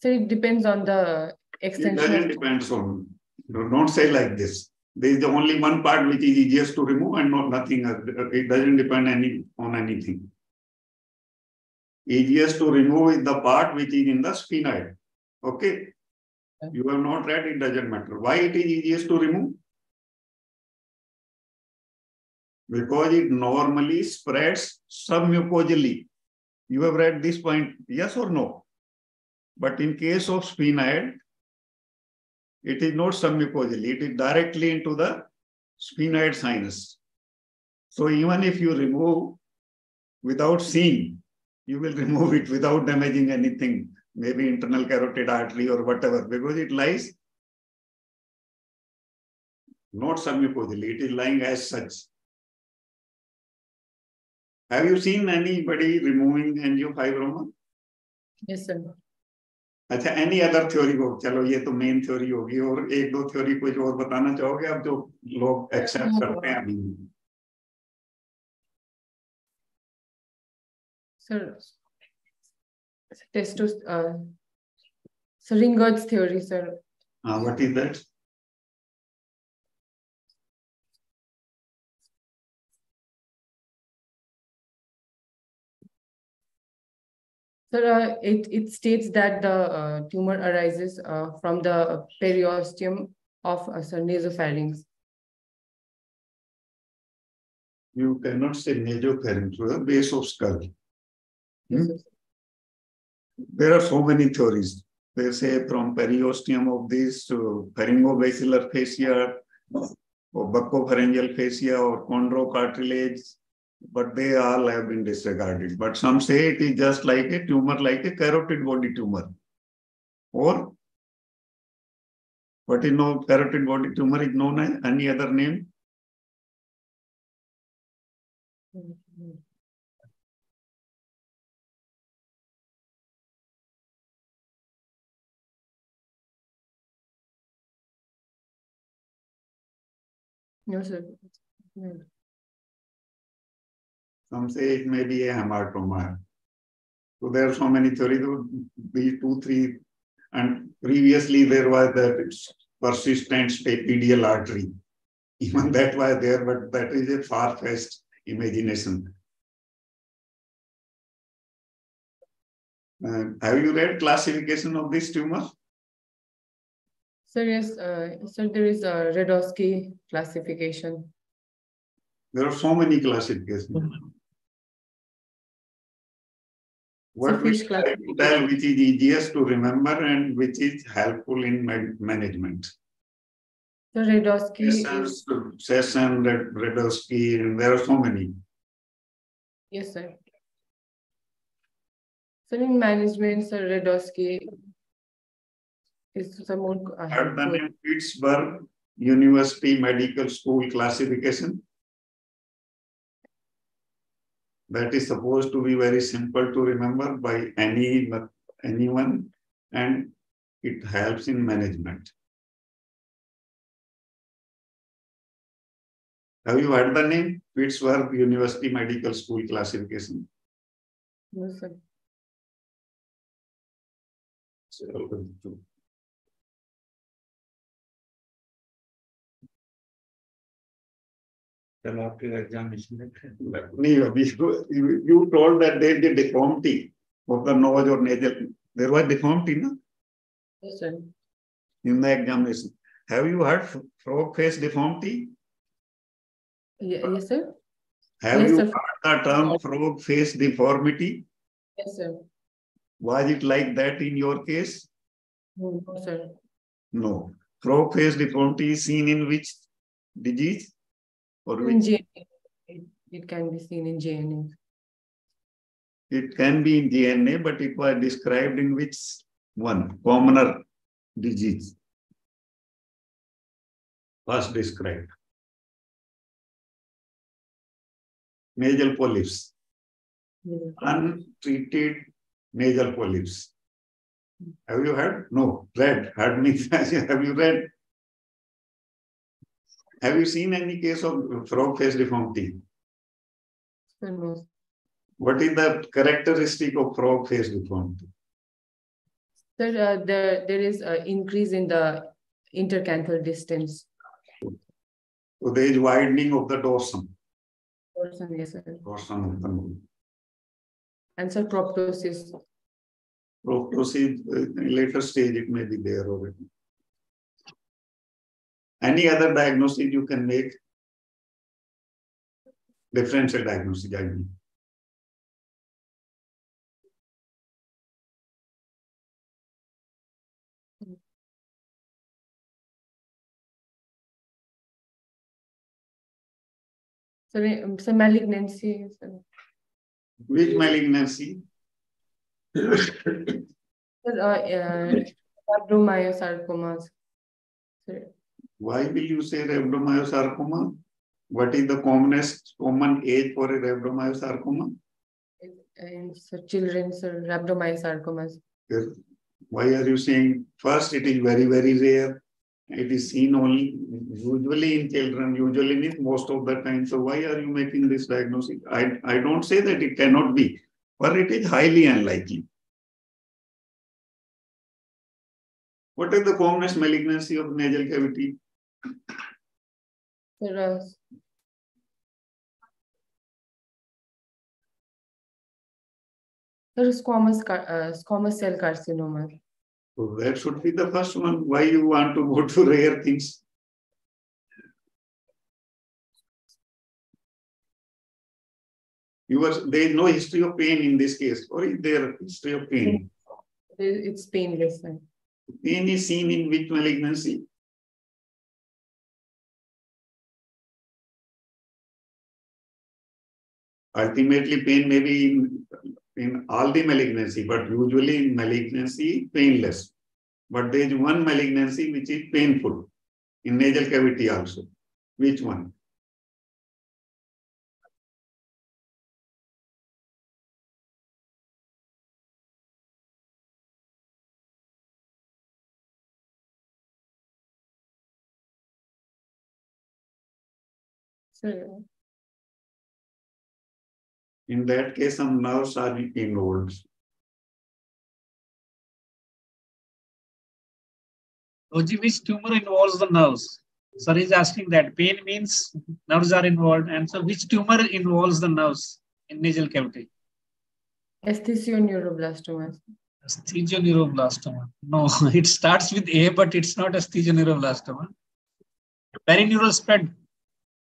sir, it depends on the It extension. doesn't of- depend on, don't say like this. There is the only one part which is easiest to remove and not nothing, it doesn't depend any, on anything. Easiest to remove is the part which is in the sphenoid, okay? You have not read, it doesn't matter. Why it is easiest to remove? Because it normally spreads submucosally. You have read this point, yes or no? But in case of sphenoid, it is not submucosally, it is directly into the sphenoid sinus. So even if you remove without seeing, you will remove it without damaging anything, maybe internal carotid artery or whatever, because it lies not submucosally, it is lying as such. Have you seen anybody removing angiofibroma? Yes, sir. अच्छा any other theory को चलो ये तो main theory होगी और एक दो theory कुछ और बताना चाहोगे अब जो लोग एक्सेप्ट करते हैं अभी sir testos, sir sir, sir. हाँ what is that Sir, uh, it, it states that the uh, tumor arises uh, from the periosteum of uh, sir, nasopharynx. You cannot say nasopharynx the base of skull. Hmm? There are so many theories. They say from periosteum of this to pharyngobasilar fascia or buccopharyngeal fascia or chondrocartilage, but they all have been disregarded. But some say it is just like a tumor, like a carotid body tumor. Or what is known carotid body tumor is known as any other name? No, sir. No. Some say it may be a hematoma. So there are so many theories, these two, three, and previously there was that persistent stapedial artery. Even that was there, but that is a far-fetched imagination. Uh, have you read classification of this tumor? Sir, yes, uh, sir, there is a Radkowski classification. There are so many classifications. What we fish try to tell which is easiest to remember and which is helpful in ma- management. So Radkowski Sessions, Session, Radkowski, and there are so many. yes, sir. So in management, sir, Radkowski is the more. uh, helpful. name Pittsburgh University Medical School classification? That is supposed to be very simple to remember by any anyone, and it helps in management. Have you heard the name Pittsburgh University Medical School classification? No, sir. चलो चलो आपके examination में deformity of the deformity ना in the examination have term frog face deformity was it like that in your case no sir face deformity seen in which disease Or In which GNT. It, it can be seen in JNA. It can be in JNA, but it was described in which one? Commoner disease. Was described. Nasal polyps. Yeah. Untreated nasal polyps. Hmm. Have you heard? No, read. Heard me. Have you read? Have you seen any case of frog face deformity? Sir, no. What is the characteristic of frog face deformity? Sir, uh, there, there is an increase in the intercanthal distance. So there is widening of the dorsum, Person, Yes, sir. dorsum of the nose. And sir, proptosis. Proptosis, uh, later stage, it may be there already. Any other diagnosis you can make? Differential diagnosis, I mean. Um, sir malignancy. Sir, Which malignancy? Uh, uh, rhabdomyosarcomas. Sir, Why will you say rhabdomyosarcoma? What is the commonest common age for a rhabdomyosarcoma? and sir, children, sir, rhabdomyosarcomas. Why are you saying first it is very, very rare? It is seen only usually in children, usually means most of the time. So why are you making this diagnosis? I, I don't say that it cannot be, but it is highly unlikely. What is the commonest malignancy of nasal cavity? Sir, uh, sir, squamous, uh, squamous cell carcinoma. So that should be the first one. Why you want to go to rare things? You was there is no history of pain in this case, or is there history of pain? It's painless. Pain is seen in which malignancy? Ultimately, pain may be in, in all the malignancy, but usually in malignancy, painless. But there is one malignancy which is painful in nasal cavity also. Which one? Sir, In that case, some nerves are involved. Oji, which tumor involves the nerves? Sir is asking that pain means nerves are involved. And so which tumor involves the nerves in nasal cavity? esthesioneuroblastoma. Esthesioneuroblastoma. No, it starts with A, but it's not esthesioneuroblastoma. Perineural spread.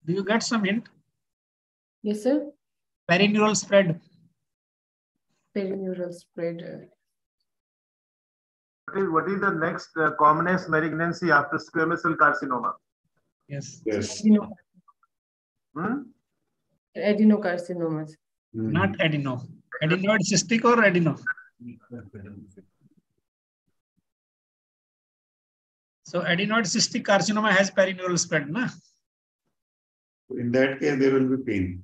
Do you get some hint? Yes, sir. Perineural spread. Perineural spread. What is, what is the next uh, commonest malignancy after squamous cell carcinoma? Yes. Yes. adeno- Hmm? Adenocarcinomas. Not adeno. Adenoid cystic or adeno? So adenoid cystic carcinoma has perineural spread, na? In that case, there will be pain.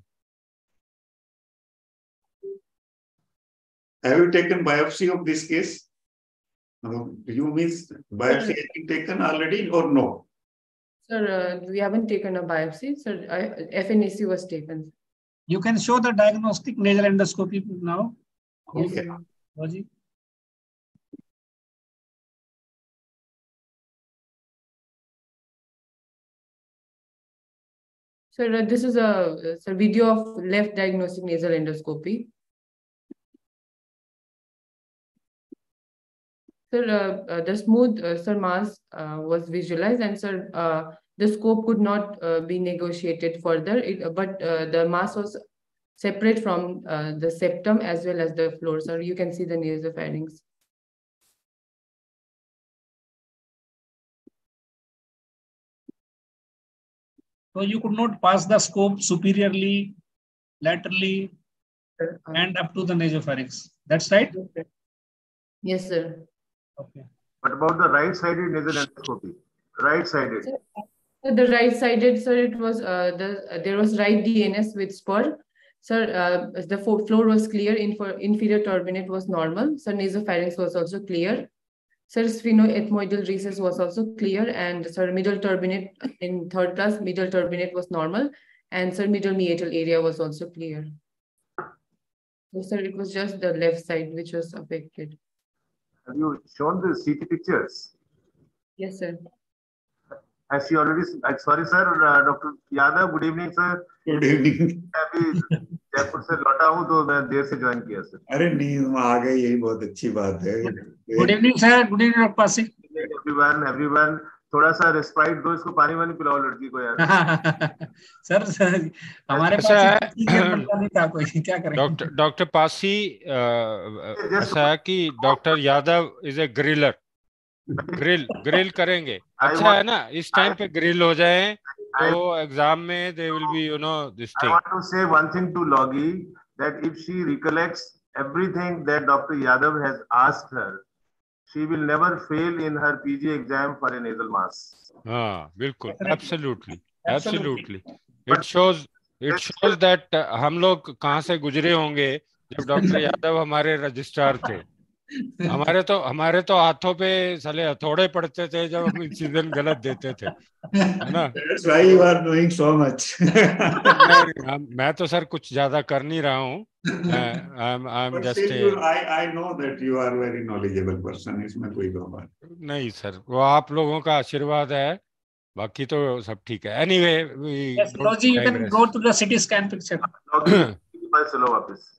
Have you taken biopsy of this case? No. You means biopsy has been taken already or no? Sir, uh, we haven't taken a biopsy. Sir, I, FNAC was taken. You can show the diagnostic nasal endoscopy now. Yes, Okay. sir. Raji. Sir, uh, this is a, sir, video of left diagnostic nasal endoscopy. Sir, uh, uh, the smooth, uh, sir, mass uh, was visualized and sir, uh, the scope could not uh, be negotiated further, it, but uh, the mass was separate from uh, the septum as well as the floor. Sir, you can see the nasopharynx. So you could not pass the scope superiorly, laterally, and up to the nasopharynx. That's right? Yes, sir. Okay. What about the right-sided nasal endoscopy? Right-sided. So the right sided, sir, it was uh, the there was right DNS with spur. Sir, uh, the floor was clear. In for inferior turbinate was normal. Sir, nasopharynx was also clear. Sir, sphenoethmoidal recess was also clear, and sir, middle turbinate in third class, middle turbinate was normal, and sir, middle meatal area was also clear. So, sir, it was just the left side which was affected. Have you shown the CT pictures? Yes, sir. Has she already? I'm sorry, sir. Uh, Dr. Yadav, good evening, sir. Good evening. अभी जयपुर से लौटा हूँ तो मैं देर से join किया sir अरे नींद में आ गई यही बहुत अच्छी बात है Good evening, sir. Good evening, Dr. Pasi. Everyone everyone थोड़ा सा रिस्पाइट दो इसको पानी वानी पिलाओ लड़की को यार। सर, सर हमारे अच्छा, पास है डॉक्टर डॉक्टर पासी ऐसा है कि doctor Yadav is a griller grill grill करेंगे। अच्छा है ना इस टाइम पे ग्रिल हो जाए तो एग्ज़ाम में they will be you know this thing I want to say one thing to Loggy that if she recollects everything that doctor Yadav has asked her she will never fail in her PG exam for a nasal mass. हाँ बिल्कुल Definitely. Absolutely. Absolutely it shows it shows हम लोग कहाँ से गुजरे होंगे जब doctor Yadav हमारे रजिस्ट्रार थे हमारे तो हमारे तो हाथों पे साले हथौड़े पड़ते थे जब हम इंसिजन गलत देते थे है ना? सो मच मैं तो सर कुछ ज़्यादा कर नहीं रहा हूँ। नहीं। सर वो आप लोगों का आशीर्वाद है बाकी तो सब ठीक है। Anyway we go to the CT scan picture वापस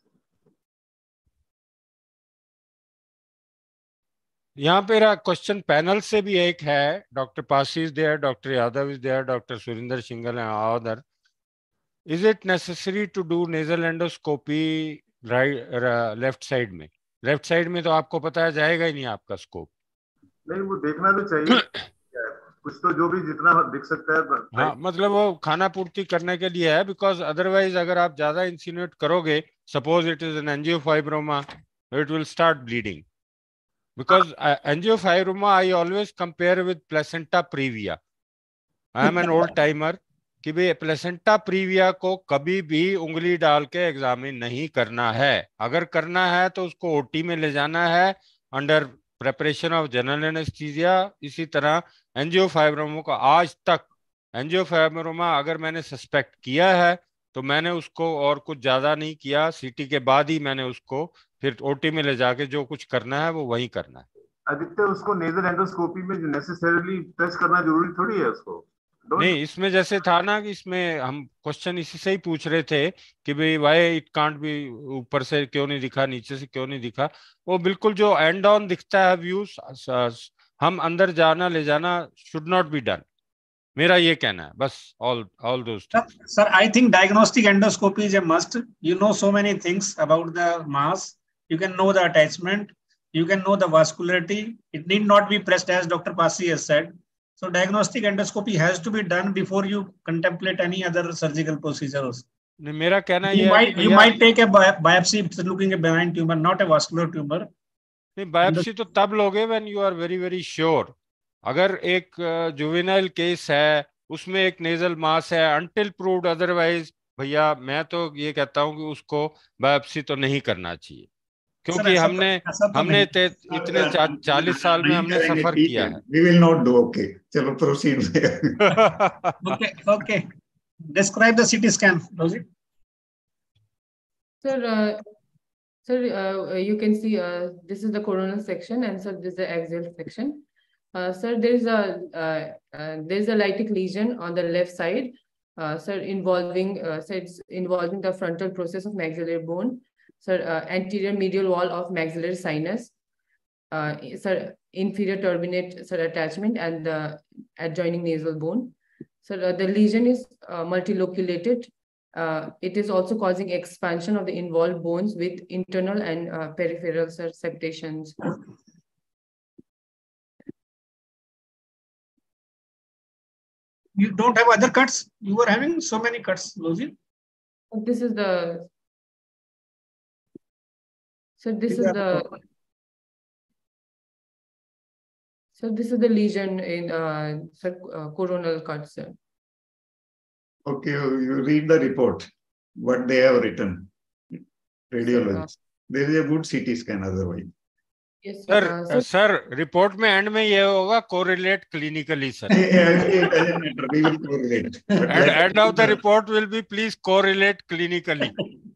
यहाँ पे क्वेश्चन पैनल से भी एक है doctor Pasi is there doctor Yadav is there doctor Surendra Singhal and other is it necessary to do nasal endoscopy right left side में? Left side में तो आपको पता है जाएगा ही नहीं आपका स्कोप नहीं वो देखना तो चाहिए। कुछ तो जो भी जितना दिख सकता है हाँ मतलब वो खाना पूर्ति करने के लिए है बिकॉज़ अदरवाइज़ अगर आप ज़्यादा इंसिनुएट करोगे suppose it is an angiofibroma it will start bleeding because uh, angiofibroma I always compare with placenta previa. I am an old timer कि भाई प्लेसेंटा प्रीविया को कभी भी उंगली डाल के एग्जामिन नहीं करना है अगर करना है तो उसको ओटी में ले जाना है under preparation of general anaesthesia इसी तरह एंजियोफाइब्रोमा को आज तक एंजियोफाइब्रोमा अगर मैंने सस्पेक्ट किया है तो मैंने उसको और कुछ ज़्यादा नहीं किया सीटी के बाद ही मैंने उसको फिर ओटी में ले जाके जो कुछ करना है वो वही करना है। आदित्य उसको नेजल एंडोस्कोपी में नेसेसरीली टच करना ज़रूरी थोड़ी है उसको? नहीं इसमें जैसे था ना कि इसमें हम क्वेश्चन इसी से ही पूछ रहे थे कि भाई वाई इट कांट भी ऊपर से क्यों नहीं दिखा नीचे से क्यों नहीं दिखा? वो बिल्कुल जो एंड ऑन दिखता है व्यू हम अंदर जाना ले जाना शुड नॉट बी डन मेरा ये कहना है बस all all Sir, sir, I think diagnostic endoscopy is a must. You know so many things about the mass. You can know the attachment. You can know the vascularity. It need not be pressed as Dr. Pasi has said. So diagnostic endoscopy has to be done before you contemplate any other surgical procedures. मेरा कहना You है might you might take a bi- biopsy if looking a benign tumor, not a vascular tumor. नहीं biopsy तो तब लोगे when you are very very sure अगर एक juvenile case है उसमें एक नेजल मास है अनटिल प्रूव्ड अदरवाइज़ भैया मैं तो ये कहता हूँ कि उसको बायोप्सी तो नहीं करना चाहिए क्योंकि ऐसा तो- हमने ऐसा तो हमने नहीं। ते- इतने चा- चालीस साल में नहीं हमने करेंगे, सफर ठीक किया है। है We will not do okay. चलो proceed. Okay, okay. Describe the CT scan, Rosie. Sir, uh, sir, uh, you can see uh, this is the coronal section, and sir, this is the axial section. Uh, sir, there is a uh, uh, there is a lytic lesion on the left side, uh, sir, involving uh, sir, it's involving the frontal process of maxillary bone, sir, uh, anterior medial wall of maxillary sinus, uh, sir, inferior turbinate sir attachment, and the adjoining nasal bone. So uh, the lesion is uh, multiloculated uh, it is also causing expansion of the involved bones with internal and uh, peripheral septations. You don't have other cuts? You were having so many cuts, Logi? This is the. So this is the. So this is the lesion in uh, sir, uh, coronal cut, sir. Okay, you read the report, what they have written. Radiologist. There is a good CT scan otherwise. Yes, sir uh, so sir report में and में ये होगा correlate clinically sir it doesn't matter, we will correlate. But and let- end of the report will be please correlate clinically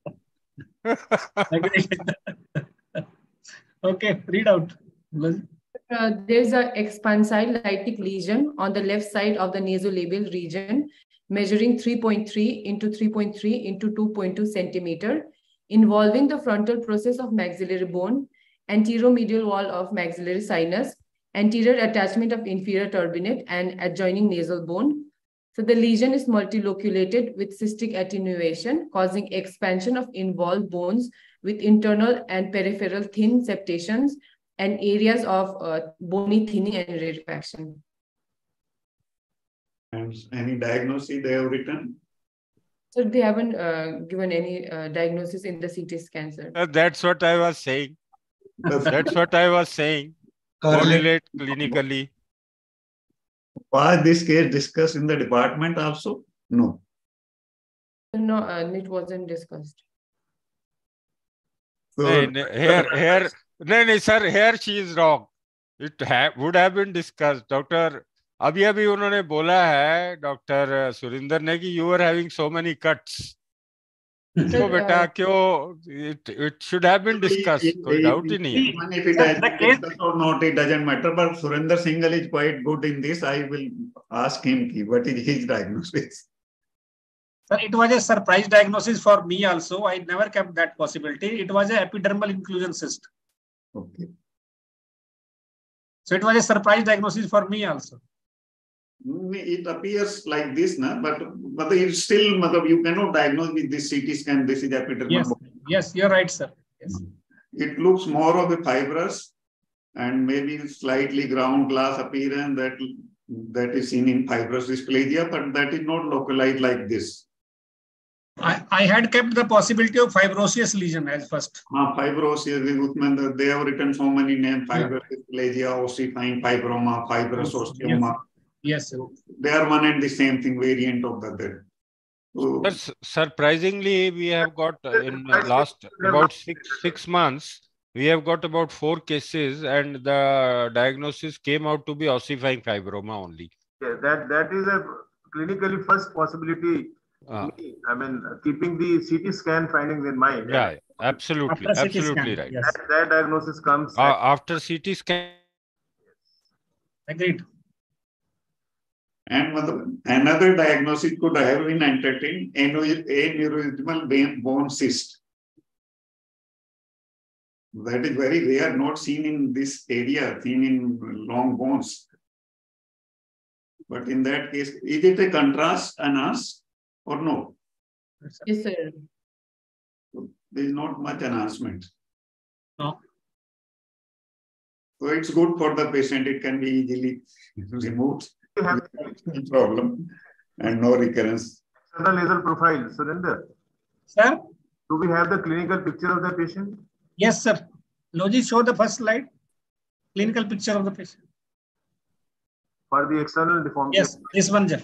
okay, read out. Uh, there's a expansile lytic lesion on the left side of the nasolabial region, measuring 3.3 into 3.3 into 2.2 centimeter, involving the frontal process of maxillary bone, anteromedial wall of maxillary sinus, anterior attachment of inferior turbinate, and adjoining nasal bone. So the lesion is multiloculated with cystic attenuation, causing expansion of involved bones with internal and peripheral thin septations and areas of uh, bony thinning and rarefaction. And any diagnosis they have written? So they haven't uh, given any uh, diagnosis in the CT scan, sir. Uh, that's what i was saying that's what i was saying Correlate. correlate clinically Was this case discussed in the department also? No. No, uh, it wasn't discussed. So, hey, नहीं, here here no, no, sir here she is wrong it ha, would have been discussed Doctor, अभी अभी उन्होंने बोला है doctor Surinder ने कि you are having so many cuts No, beta, uh, uh, kyo, it, it should have been discussed. It, it, doubt in here. Even if it has been discussed or not, it doesn't matter. But Surinder Singhal is quite good in this. I will ask him ki, what is his diagnosis. Sir, it was a surprise diagnosis for me also. I never kept that possibility. It was an epidermal inclusion cyst. Okay. So it was a surprise diagnosis for me also it appears like this, na? but but it's still you cannot diagnose with this CT scan. This is epidermal. Yes, yes, you're right, sir. Yes. It looks more of a fibrous and maybe slightly ground glass appearance that that is seen in fibrous dysplasia, but that is not localized like this. I, I had kept the possibility of fibrosis lesion as first. Ah, fibrosis, they have written so many names, fibrous yeah. dysplasia, ossifying fibroma, fibrous osteoma. Yes sir. they are one and the same thing variant of the other so, But surprisingly, we have got uh, in uh, last about six six months, we have got about four cases, and the diagnosis came out to be ossifying fibroma only. Yeah, that that is a clinically first possibility. Uh, I mean, keeping the CT scan findings in mind. yeah, absolutely, After absolutely scan, right. Yes, That, that diagnosis comes. Uh, after CT scan, agreed. And another diagnosis could have been entertained aneu- aneurysmal vein- bone cyst that is very rare not seen in this area seen in long bones but in that case is it a contrast an us or no Yes, sir. there is not much enhancement. No. So it's good for the patient. It can be easily removed you have problem and no recurrence. External nasal profile, Surender. Sir? Do we have the clinical picture of the patient? Yes, sir. Logi, show the first slide. Clinical picture of the patient. For the external deformity. Yes, this one, sir.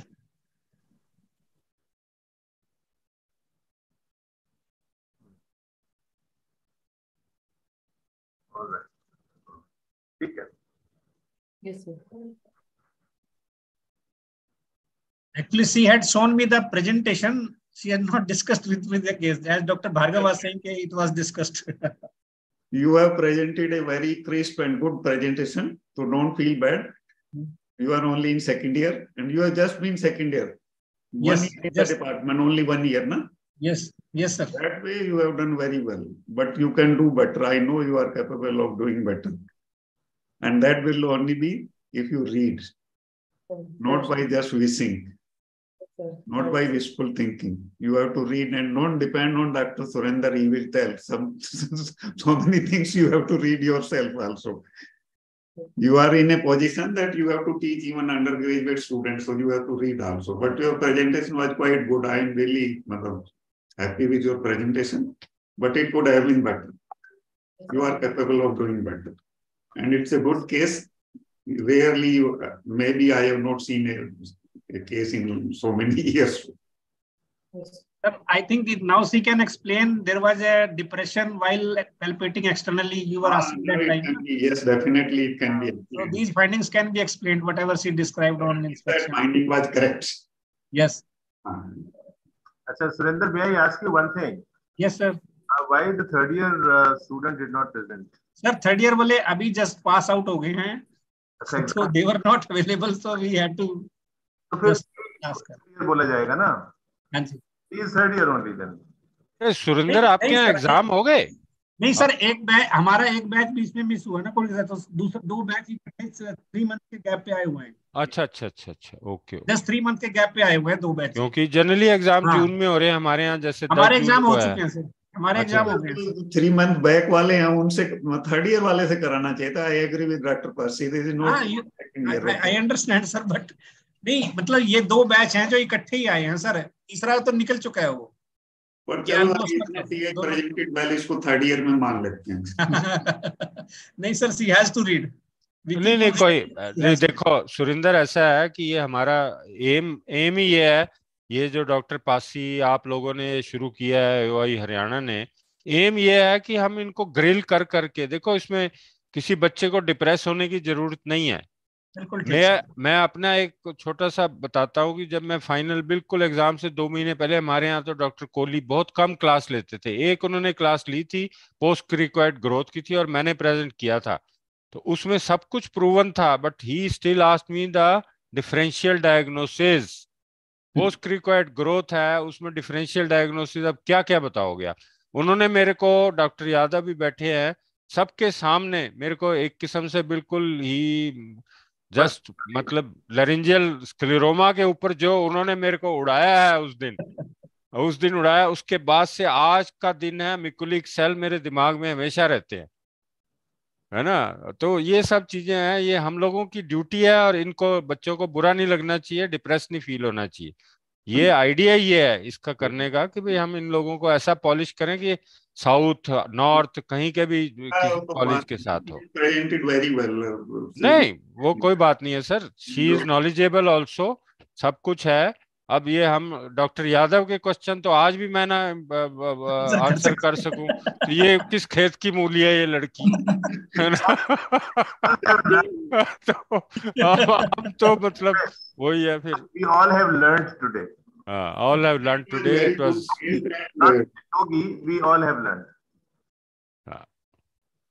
All right. Yes, sir. Actually, she had shown me the presentation. She had not discussed with me the case. As Dr. Bhargav was saying, it was discussed. You have presented a very crisp and good presentation. So don't feel bad. You are only in second year and you have just been second year. One Yes, year in the department, only one year, na? yes, yes, sir. That way you have done very well, but you can do better. I know you are capable of doing better. And that will only be if you read, not by just wishing, not by wishful thinking. You have to read and don't depend on Dr. Surender. He will tell some so many things you have to read yourself also. you are in a position that you have to teach even undergraduate students, so you have to read also. But your presentation was quite good. I am really matlab, happy with your presentation, but it could have been better. You are capable of doing better. And it's a good case. Rarely, you, maybe I have not seen a, a case in so many years. Sir, I think it, now she can explain there was a depression while palpating externally. You were Ah, asking no, that it time. can be- Yes, definitely it can be. So explained. these findings can be explained, whatever she described on That inspection. finding was correct. Yes, Ah. Achha, Surinder, may I ask you one thing? yes, sir. Uh, why the third year uh, student did not present? Sir, third year वाले अभी just pass out हो गए हैं. अच्छा, So they were not available, so we had to तो फिर बोला जाएगा ना? हाँ only then. अरे सुरेंद्र आपके यहाँ एग्ज़ाम हो गए नहीं सर एक बैच हमारा एक बैच बीच में मिस हुआ ना कोई तो दूसरा दो बैच थ्री मंथ के गैप पे आए हुए हैं अच्छा अच्छा अच्छा अच्छा ओके। जस्ट थ्री मंथ के गैप पे आए हुए हैं दो बैच क्योंकि जनरली एग्ज़ाम हाँ। जून में हो रहे हैं हमारे यहाँ जैसे हमारे एग्ज़ाम हो चुके हैं सर हमारे अच्छा। एग्ज़ाम हो गए थ्री मंथ बैक वाले हैं उनसे थर्ड ईयर वाले से कराना चाहिए था I agree with doctor Pasi this is हाँ, not I understand sir but नहीं मतलब ये दो बैच हैं जो इकट्ठे ही आए हैं सर। तीसरा तो निकल चुका है वो। पर ये चलो almost इतना टीए दोनों- प्रेजेंटेड वेल इसको थर्ड ईयर में मान लेते हैं। नहीं sir she has to read नहीं नहीं कोई नहीं देखो सुरिंदर ऐसा है कि ये हमारा एम एम ही ये है। ये जो डॉक्टर पासी आप लोगों ने शुरू किया है वही हरियाणा ने एम ये है कि हम इनको ग्रिल कर करके देखो इसमें किसी बच्चे को डिप्रेस होने की ज़रूरत नहीं है। बिल्कुल मैं मैं अपना एक छोटा सा बताता हूँ कि जब मैं फाइनल बिल्कुल एग्ज़ाम से दो महीने पहले हमारे यहाँ तो डॉक्टर कोहली बहुत कम क्लास लेते थे। एक उन्होंने क्लास ली थी पोस्ट रिक्वायर्ड ग्रोथ की थी और मैंने प्रेजेंट किया था। तो उसमें सब कुछ प्रूवन था but he still asked me the differential diagnosis post required growth है उसमें डिफरेंशियल डायग्नोसिस अब क्या क्या बताओगे आप? उन्होंने मेरे को डॉक्टर यादव भी बैठे हैं सबके सामने मेरे को एक किस्म से बिल्कुल ही जस्ट मतलब लरिंजियल स्क्लेरोमा के ऊपर जो उन्होंने मेरे को उड़ाया है उस दिन उस दिन उड़ाया, उसके बाद से आज का दिन है मिकुलिक सेल मेरे दिमाग में हमेशा रहते हैं, है ना? तो ये सब चीज़ें हैं, ये हम लोगों की ड्यूटी है और इनको बच्चों को बुरा नहीं लगना चाहिए डिप्रेस नहीं फील होना चाहिए। ये आइडिया ये है इसका करने का कि भाई हम इन लोगों को ऐसा पॉलिश करें कि साउथ नॉर्थ कहीं के भी पॉलिश कॉलेज के साथ हो। वेल नहीं वो कोई बात नहीं है sir. She is knowledgeable also सब कुछ है। अब ये हम डॉक्टर यादव के क्वेश्चन तो आज भी मैं ना आंसर कर सकूँ। तो ये किस खेत की मूली है ये लड़की? तो अब हम तो मतलब वही है फिर। We all have learned today. All have learn today it was we all have learned.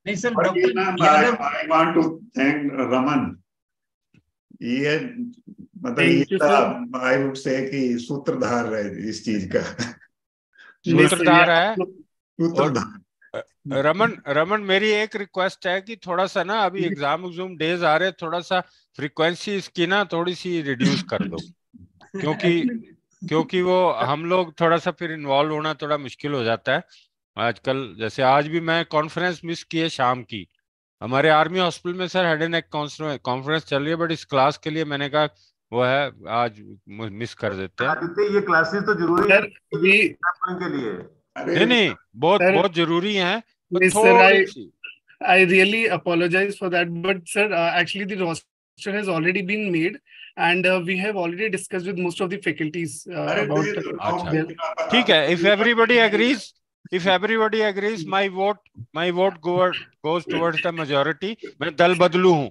नहीं सर डॉक्टर I, I want to thank ये मतलब आई वुड से कि सूत्रधार है इस चीज़ का। सूत्रधार है। सूत्रधार। रमन रमन मेरी एक रिक्वेस्ट है कि थोड़ा सा ना अभी एग्ज़ाम एग्ज़ाम डेज़ आ रहे थोड़ा सा फ्रीक्वेंसी इसकी ना थोड़ी सी रिड्यूस कर दो। क्योंकि क्योंकि वो हम लोग थोड़ा सा फिर इन्वॉल्व होना थोड़ा मुश्किल हो जाता है। आजकल जैसे आज भी मैं कॉन्फ्रेंस मिस किए शाम की। हमारे आर्मी हॉस्पिटल में sir head and neck conference चल रही है बट इस क्लास के लिए मैंने कहा वो है आज मिस कर देते हैं आदित्य ये क्लासेस तो ज़रूरी है के लिए नहीं नहीं बहुत Sir, बहुत ज़रूरी है I really apologize for that, but sir, uh, actually the roster has already been made, and uh, we have already discussed with most of the faculties uh, about. अच्छा। ठीक है if everybody agrees if everybody agrees my vote my vote go, goes towards the majority मैं दल बदलू हूँ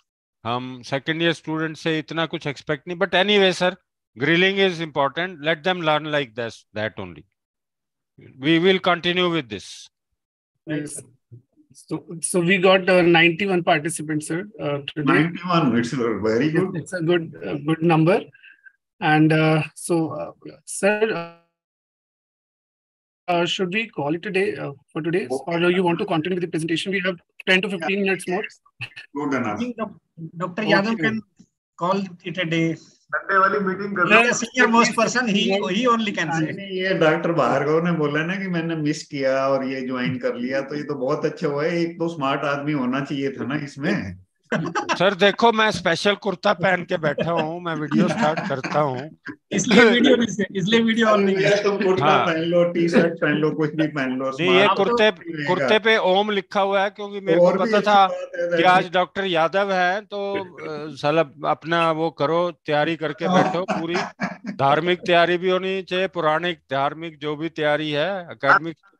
हम second year student से इतना कुछ एक्सपेक्ट नहीं but anyway sir grilling is important let them learn like this that only we will continue with this Yes. So, so we got uh, 91 participants, sir, uh, today. 91, it's a very good. It's a good, uh, good number. And uh, so, uh, sir, uh, should we call it a day uh, for today, or do you want to continue with the presentation? We have 10 to 15 minutes more. Good I enough. Think Yadav Dr. Yadav Okay. can call it a day. Sunday वाली meeting कर लो senior most person he he only can say ये doctor Bhargava ने बोला ना कि मैंने miss किया और ये ज्वाइन कर लिया तो ये तो बहुत अच्छा हुआ है एक तो स्मार्ट आदमी होना चाहिए था ना इसमें सर देखो मैं स्पेशल कुर्ता पहन के बैठा हूँ मैं वीडियो स्टार्ट करता हूँ इसलिए वीडियो इसलिए वीडियो ऑन नहीं है तुम कुर्ता हाँ। पहन लो टी शर्ट पहन लो कुछ भी पहन लो नहीं ये कुर्ते रहेगा। कुर्ते पे ओम लिखा हुआ है क्योंकि मेरे को पता था कि आज डॉक्टर यादव है तो अ, अपना वो करो तैयारी करके बैठो पूरी धार्मिक तैयारी भी होनी चाहिए पुराणिक धार्मिक जो भी तैयारी है एकेडमिक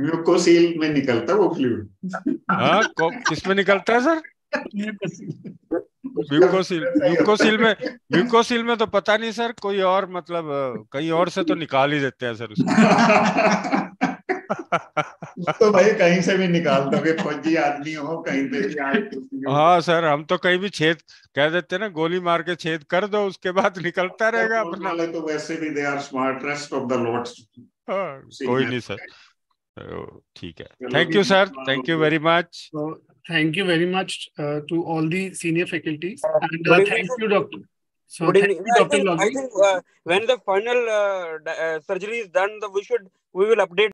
म्यूकोसील में निकलता वो फ्लूड हाँ किसमें निकलता है, सर? म्यूकोसील म्यूकोसील में म्यूकोसील में तो पता नहीं, सर, कोई और मतलब कहीं और से तो निकाल ही देते हैं, सर, उसको। तो भाई कहीं से भी निकाल दो फौजी आदमी हो कहीं पे भी हाँ। सर हम तो कहीं भी छेद कह देते ना गोली मार के छेद कर दो उसके बाद निकलता रहेगा तो अपना। तो वैसे भी they are smartest of the lot कोई नहीं सर। तो ठीक है। Thank you sir thank you very much thank you very much to all the senior faculty thank you doctor So, but uh, in, I, think, uh, when the final uh, uh, surgery is done, the, we should we will update.